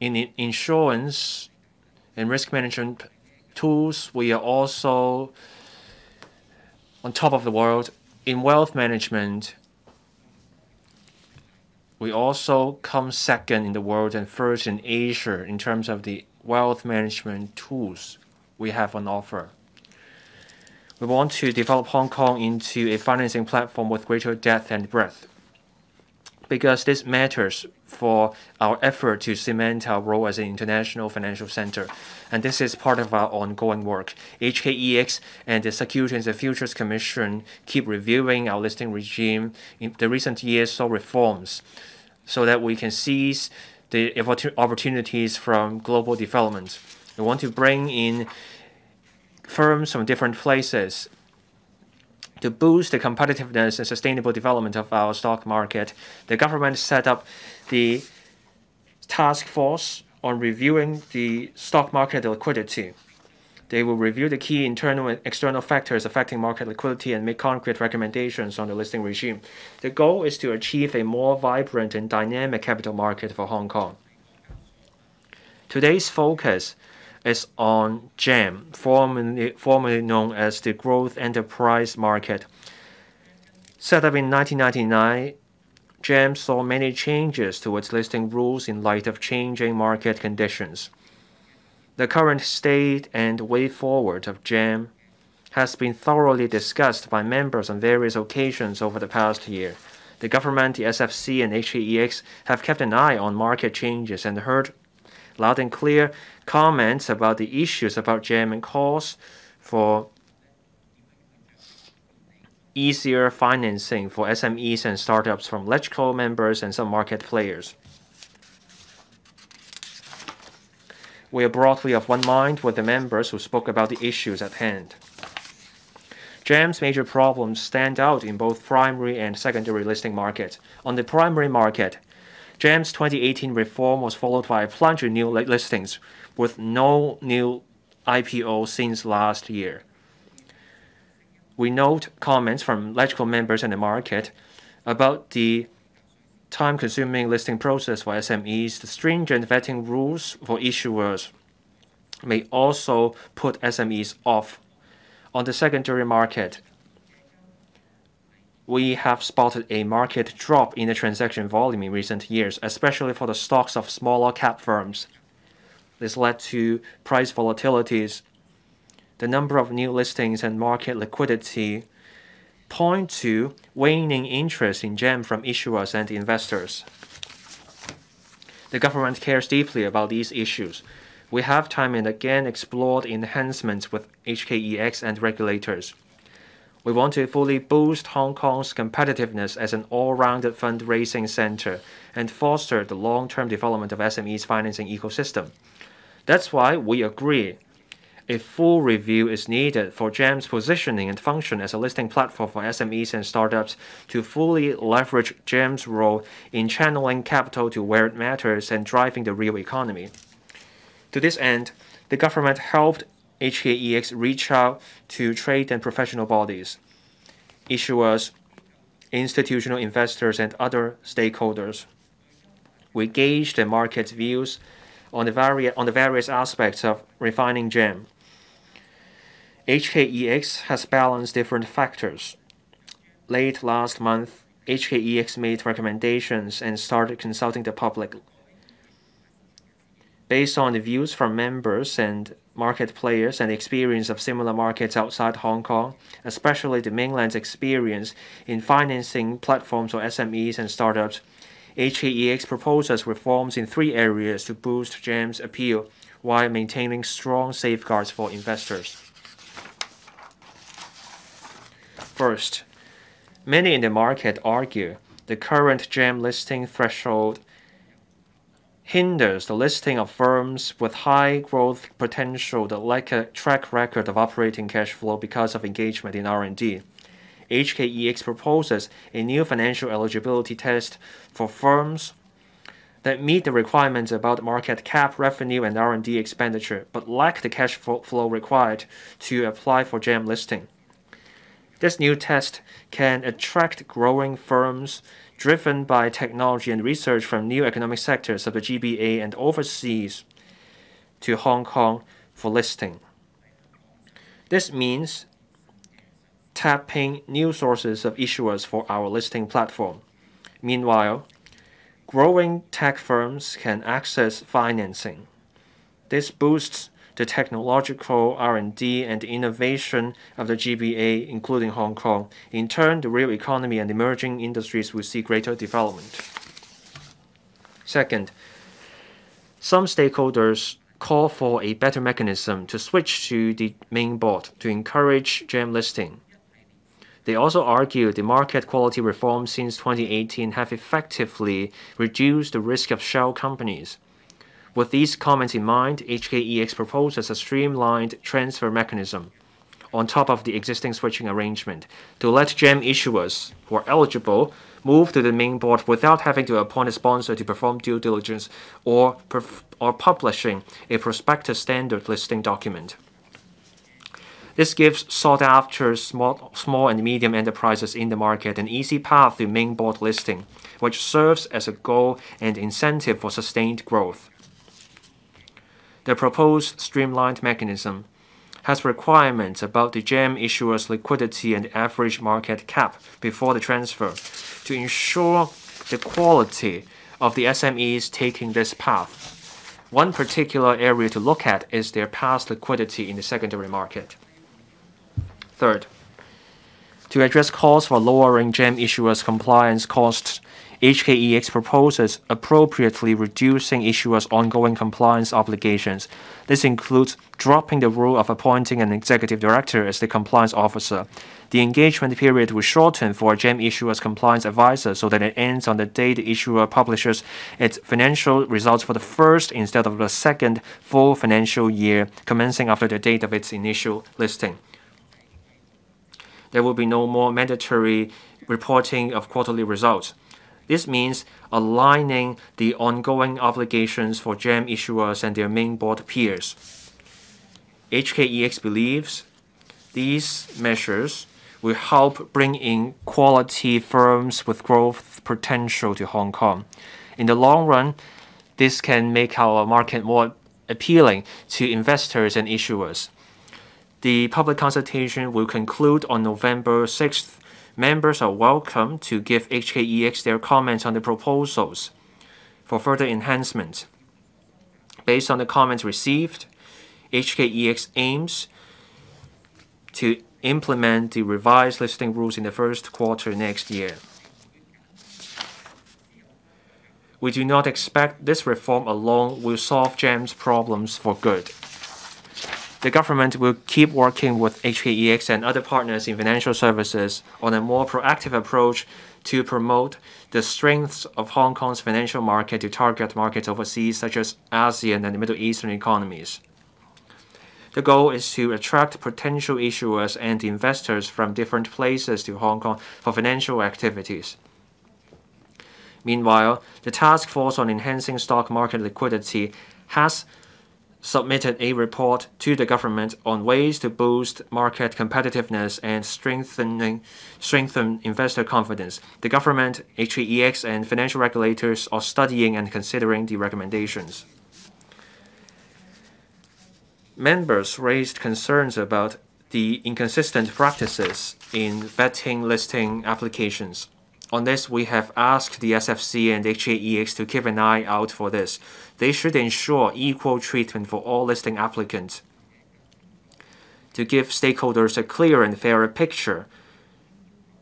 In insurance and risk management tools, we are also on top of the world. In wealth management, we also come second in the world and first in Asia in terms of the wealth management tools we have on offer. We want to develop Hong Kong into a financing platform with greater depth and breadth because this matters for our effort to cement our role as an international financial center. And this is part of our ongoing work. HKEX and the Securities and Futures Commission keep reviewing our listing regime. In the recent years, saw reforms so that we can seize the opportunities from global development. We want to bring in firms from different places to boost the competitiveness and sustainable development of our stock market. The government set up the task force on reviewing the stock market liquidity. They will review the key internal and external factors affecting market liquidity and make concrete recommendations on the listing regime. The goal is to achieve a more vibrant and dynamic capital market for Hong Kong. Today's focus is on GEM, formerly formerly known as the Growth Enterprise Market. Set up in 1999, GEM saw many changes to its listing rules in light of changing market conditions. The current state and way forward of GEM has been thoroughly discussed by members on various occasions over the past year. The government, the SFC, and HKEX have kept an eye on market changes and heard loud and clear comments about the issues about GEM and calls for easier financing for SMEs and startups from LegCo members and some market players. We are broadly of one mind with the members who spoke about the issues at hand. GEM's major problems stand out in both primary and secondary listing markets. On the primary market, GEM's 2018 reform was followed by a plunge in new listings, with no new IPO since last year. We note comments from electrical members in the market about the time-consuming listing process for SMEs, the stringent vetting rules for issuers may also put SMEs off on the secondary market, we have spotted a market drop in the transaction volume in recent years, especially for the stocks of smaller cap firms. This led to price volatilities. The number of new listings and market liquidity point to waning interest in GEM from issuers and investors. The government cares deeply about these issues we have time and again explored enhancements with HKEX and regulators. We want to fully boost Hong Kong's competitiveness as an all-rounded fundraising center and foster the long-term development of SME's financing ecosystem. That's why we agree a full review is needed for GEM's positioning and function as a listing platform for SMEs and startups to fully leverage GEM's role in channeling capital to where it matters and driving the real economy. To this end, the government helped HKEX reach out to trade and professional bodies, issuers, institutional investors, and other stakeholders. We gauged the market's views on the, vari on the various aspects of refining GEM. HKEX has balanced different factors. Late last month, HKEX made recommendations and started consulting the public based on the views from members and market players and experience of similar markets outside Hong Kong, especially the mainland's experience in financing platforms for SMEs and startups, HKEX proposes reforms in three areas to boost GEM's appeal while maintaining strong safeguards for investors. First, many in the market argue the current GEM listing threshold hinders the listing of firms with high growth potential that lack a track record of operating cash flow because of engagement in R&D. HKEX proposes a new financial eligibility test for firms that meet the requirements about market cap, revenue, and R&D expenditure, but lack the cash flow required to apply for GEM listing. This new test can attract growing firms driven by technology and research from new economic sectors of the GBA and overseas to Hong Kong for listing. This means tapping new sources of issuers for our listing platform. Meanwhile, growing tech firms can access financing. This boosts the technological R&D and innovation of the GBA, including Hong Kong. In turn, the real economy and emerging industries will see greater development. Second, some stakeholders call for a better mechanism to switch to the main board to encourage GEM listing. They also argue the market quality reforms since 2018 have effectively reduced the risk of shell companies. With these comments in mind, HKEX proposes a streamlined transfer mechanism on top of the existing switching arrangement to let GEM issuers who are eligible move to the main board without having to appoint a sponsor to perform due diligence or, or publishing a prospectus standard listing document. This gives sought-after small, small and medium enterprises in the market an easy path to main board listing, which serves as a goal and incentive for sustained growth. The proposed streamlined mechanism has requirements about the GEM issuer's liquidity and average market cap before the transfer to ensure the quality of the SMEs taking this path. One particular area to look at is their past liquidity in the secondary market. Third, to address calls for lowering GEM issuers' compliance costs HKEX proposes appropriately reducing issuers' ongoing compliance obligations. This includes dropping the rule of appointing an executive director as the compliance officer. The engagement period will shorten for a GEM issuer's compliance advisor so that it ends on the day the issuer publishes its financial results for the first instead of the second full financial year commencing after the date of its initial listing. There will be no more mandatory reporting of quarterly results. This means aligning the ongoing obligations for GEM issuers and their main board peers. HKEX believes these measures will help bring in quality firms with growth potential to Hong Kong. In the long run, this can make our market more appealing to investors and issuers. The public consultation will conclude on November 6th. Members are welcome to give HKEX their comments on the proposals for further enhancement. Based on the comments received, HKEX aims to implement the revised listing rules in the first quarter next year. We do not expect this reform alone will solve GEM's problems for good. The government will keep working with HKEX and other partners in financial services on a more proactive approach to promote the strengths of Hong Kong's financial market to target markets overseas, such as ASEAN and Middle Eastern economies. The goal is to attract potential issuers and investors from different places to Hong Kong for financial activities. Meanwhile, the task force on enhancing stock market liquidity has submitted a report to the government on ways to boost market competitiveness and strengthening strengthen investor confidence. The government, HKEX, and financial regulators are studying and considering the recommendations. Members raised concerns about the inconsistent practices in vetting listing applications. On this, we have asked the SFC and HKEX to keep an eye out for this. They should ensure equal treatment for all listing applicants. To give stakeholders a clear and fairer picture,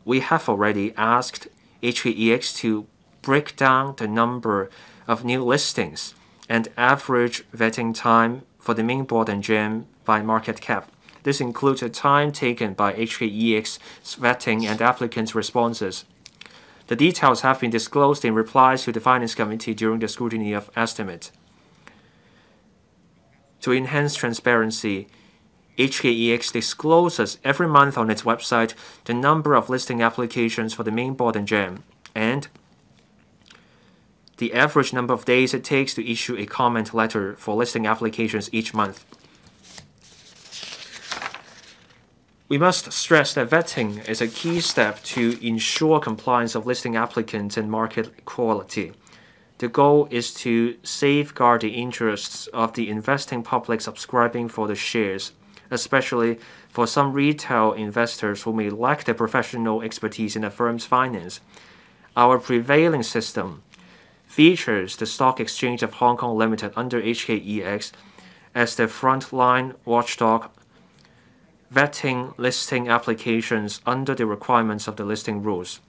we have already asked HKEX to break down the number of new listings and average vetting time for the main board and GEM by market cap. This includes the time taken by HKEX vetting and applicants' responses. The details have been disclosed in replies to the Finance Committee during the scrutiny of estimates. To enhance transparency, HKEX discloses every month on its website the number of listing applications for the main board and GEM, and the average number of days it takes to issue a comment letter for listing applications each month. We must stress that vetting is a key step to ensure compliance of listing applicants and market quality. The goal is to safeguard the interests of the investing public subscribing for the shares, especially for some retail investors who may lack the professional expertise in a firm's finance. Our prevailing system features the Stock Exchange of Hong Kong Limited under HKEX as the frontline watchdog vetting listing applications under the requirements of the listing rules.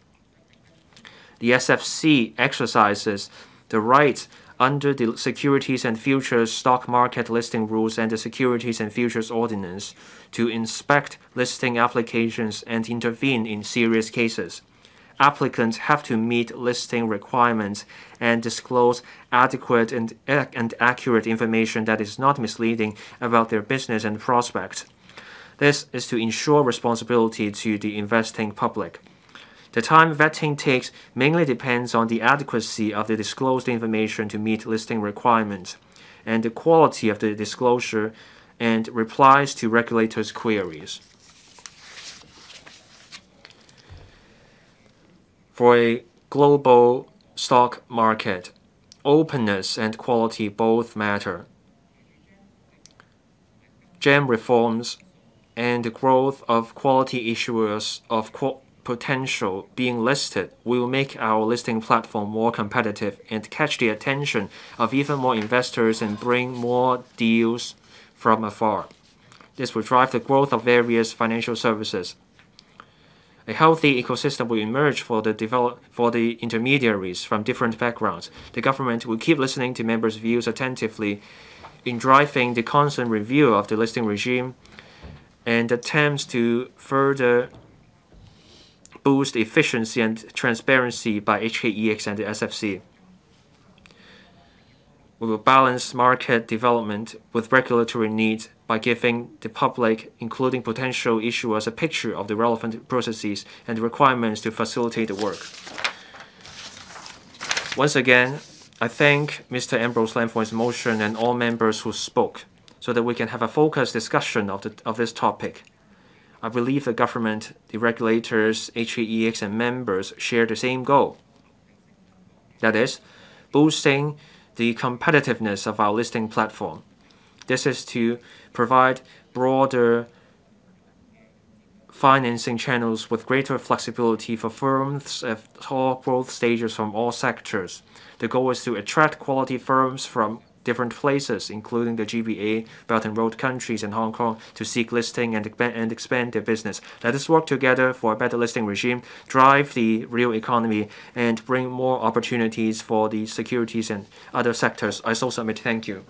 The SFC exercises the right under the Securities and Futures Stock Market Listing Rules and the Securities and Futures Ordinance to inspect listing applications and intervene in serious cases applicants have to meet listing requirements and disclose adequate and, and accurate information that is not misleading about their business and prospects. This is to ensure responsibility to the investing public. The time vetting takes mainly depends on the adequacy of the disclosed information to meet listing requirements and the quality of the disclosure and replies to regulators' queries. For a global stock market, openness and quality both matter. GEM reforms and the growth of quality issuers of qu potential being listed will make our listing platform more competitive and catch the attention of even more investors and bring more deals from afar. This will drive the growth of various financial services. A healthy ecosystem will emerge for the develop for the intermediaries from different backgrounds. The government will keep listening to members' views attentively in driving the constant review of the listing regime and attempts to further boost efficiency and transparency by HKEX and the SFC. We will balance market development with regulatory needs by giving the public, including potential issuers, a picture of the relevant processes and requirements to facilitate the work. Once again, I thank Mr. Ambrose Lam for his motion and all members who spoke so that we can have a focused discussion of, the, of this topic. I believe the government, the regulators, HKEX, and members share the same goal. That is, boosting the competitiveness of our listing platform. This is to provide broader financing channels with greater flexibility for firms at all growth stages from all sectors. The goal is to attract quality firms from different places, including the GBA, Belt and Road countries, and Hong Kong, to seek listing and, and expand their business. Let us work together for a better listing regime, drive the real economy, and bring more opportunities for the securities and other sectors. I so submit. Thank you.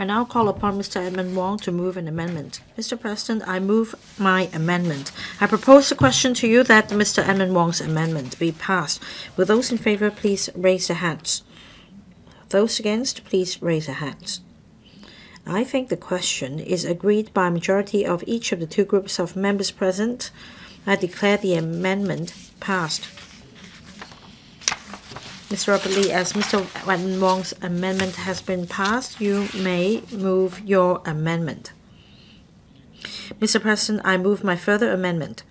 I now call upon Mr. Edmund Wong to move an amendment. Mr. President, I move my amendment. I propose a question to you that Mr. Edmund Wong's amendment be passed. Will those in favor please raise their hands? Those against, please raise your hands. I think the question is agreed by a majority of each of the two groups of members present. I declare the amendment passed. Mr. Robert Lee, as Mr. Edmund Wong's amendment has been passed, you may move your amendment. Mr. President, I move my further amendment.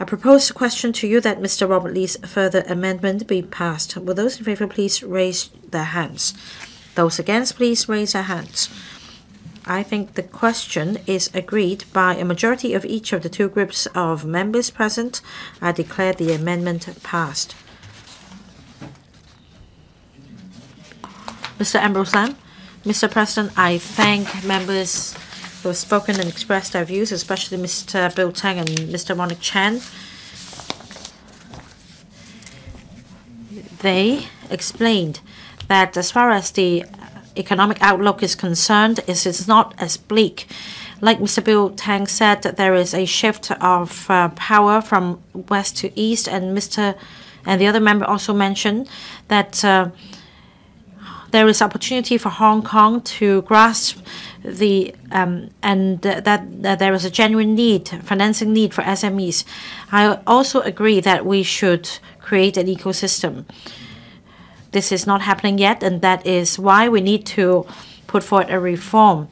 I propose a question to you that Mr. Robert Lee's further amendment be passed. Will those in favor please raise their hands? Those against, please raise their hands. I think the question is agreed by a majority of each of the two groups of members present. I declare the amendment passed. Mr. Ambrose Lam, Mr. President, I thank members who have spoken and expressed their views, especially Mr. Bill Tang and Mr. Ronick Chan. They explained that as far as the economic outlook is concerned, it is not as bleak. Like Mr. Bill Tang said, there is a shift of uh, power from west to east, and Mr. and the other member also mentioned that uh, there is opportunity for Hong Kong to grasp the um, and that, that there is a genuine need, financing need for SMEs. I also agree that we should create an ecosystem. This is not happening yet, and that is why we need to put forward a reform.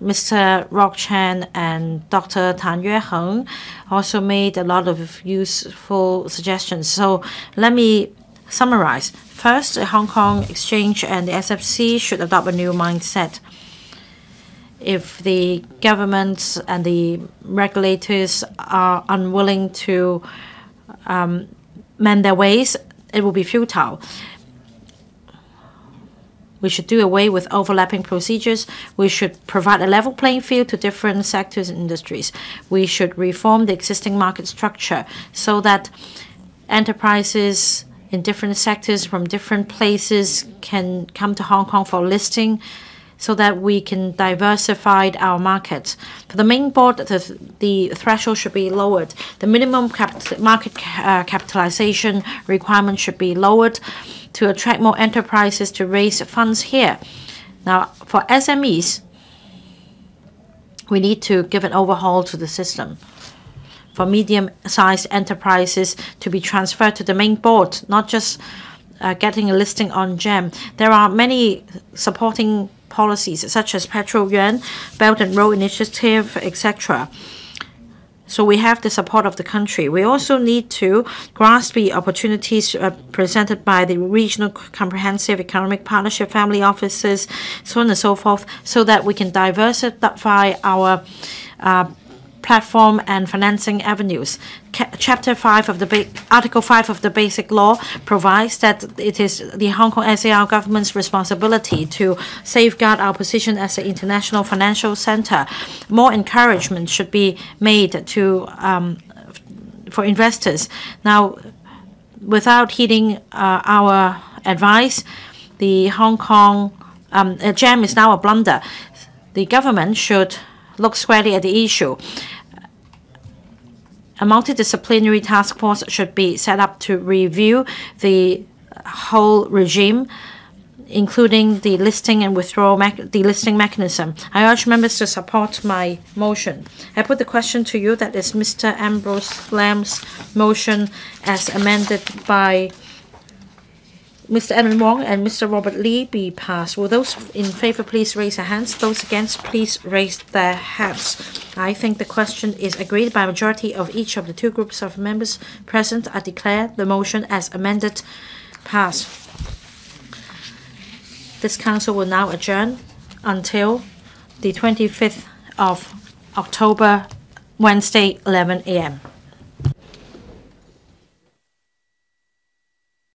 Mr. Rock Chan and Dr. Tan Yueheng also made a lot of useful suggestions. So let me summarize. First, the Hong Kong Exchange and the SFC should adopt a new mindset. If the governments and the regulators are unwilling to um, mend their ways, it will be futile. We should do away with overlapping procedures. We should provide a level playing field to different sectors and industries. We should reform the existing market structure so that enterprises in different sectors from different places can come to Hong Kong for listing so that we can diversify our market. For the main board, the, the threshold should be lowered. The minimum cap market uh, capitalization requirement should be lowered to attract more enterprises to raise funds here. Now, for SMEs, we need to give an overhaul to the system for medium-sized enterprises to be transferred to the main board, not just uh, getting a listing on GEM. There are many supporting policies such as Petro Yuan, Belt and Road Initiative, etc. So we have the support of the country. We also need to grasp the opportunities uh, presented by the regional comprehensive economic partnership family offices, so on and so forth, so that we can diversify our uh, platform and financing avenues. Chapter 5 of the Article 5 of the Basic Law provides that it is the Hong Kong SAR government's responsibility to safeguard our position as an international financial center. More encouragement should be made to um, for investors. Now, without heeding uh, our advice, the Hong Kong um, GEM is now a blunder. The government should look squarely at the issue. A multidisciplinary task force should be set up to review the whole regime. including the listing and withdrawal delisting mechanism. I urge members to support my motion. I put the question to you that is Mr. Ambrose Lam's motion as amended by Mr. Edmund Wong and Mr. Robert Lee be passed. Will those in favor please raise their hands? Those against please raise their hands. I think the question is agreed by a majority of each of the two groups of members present. I declare the motion as amended passed. This council will now adjourn until the 25th of October, Wednesday, 11 a.m.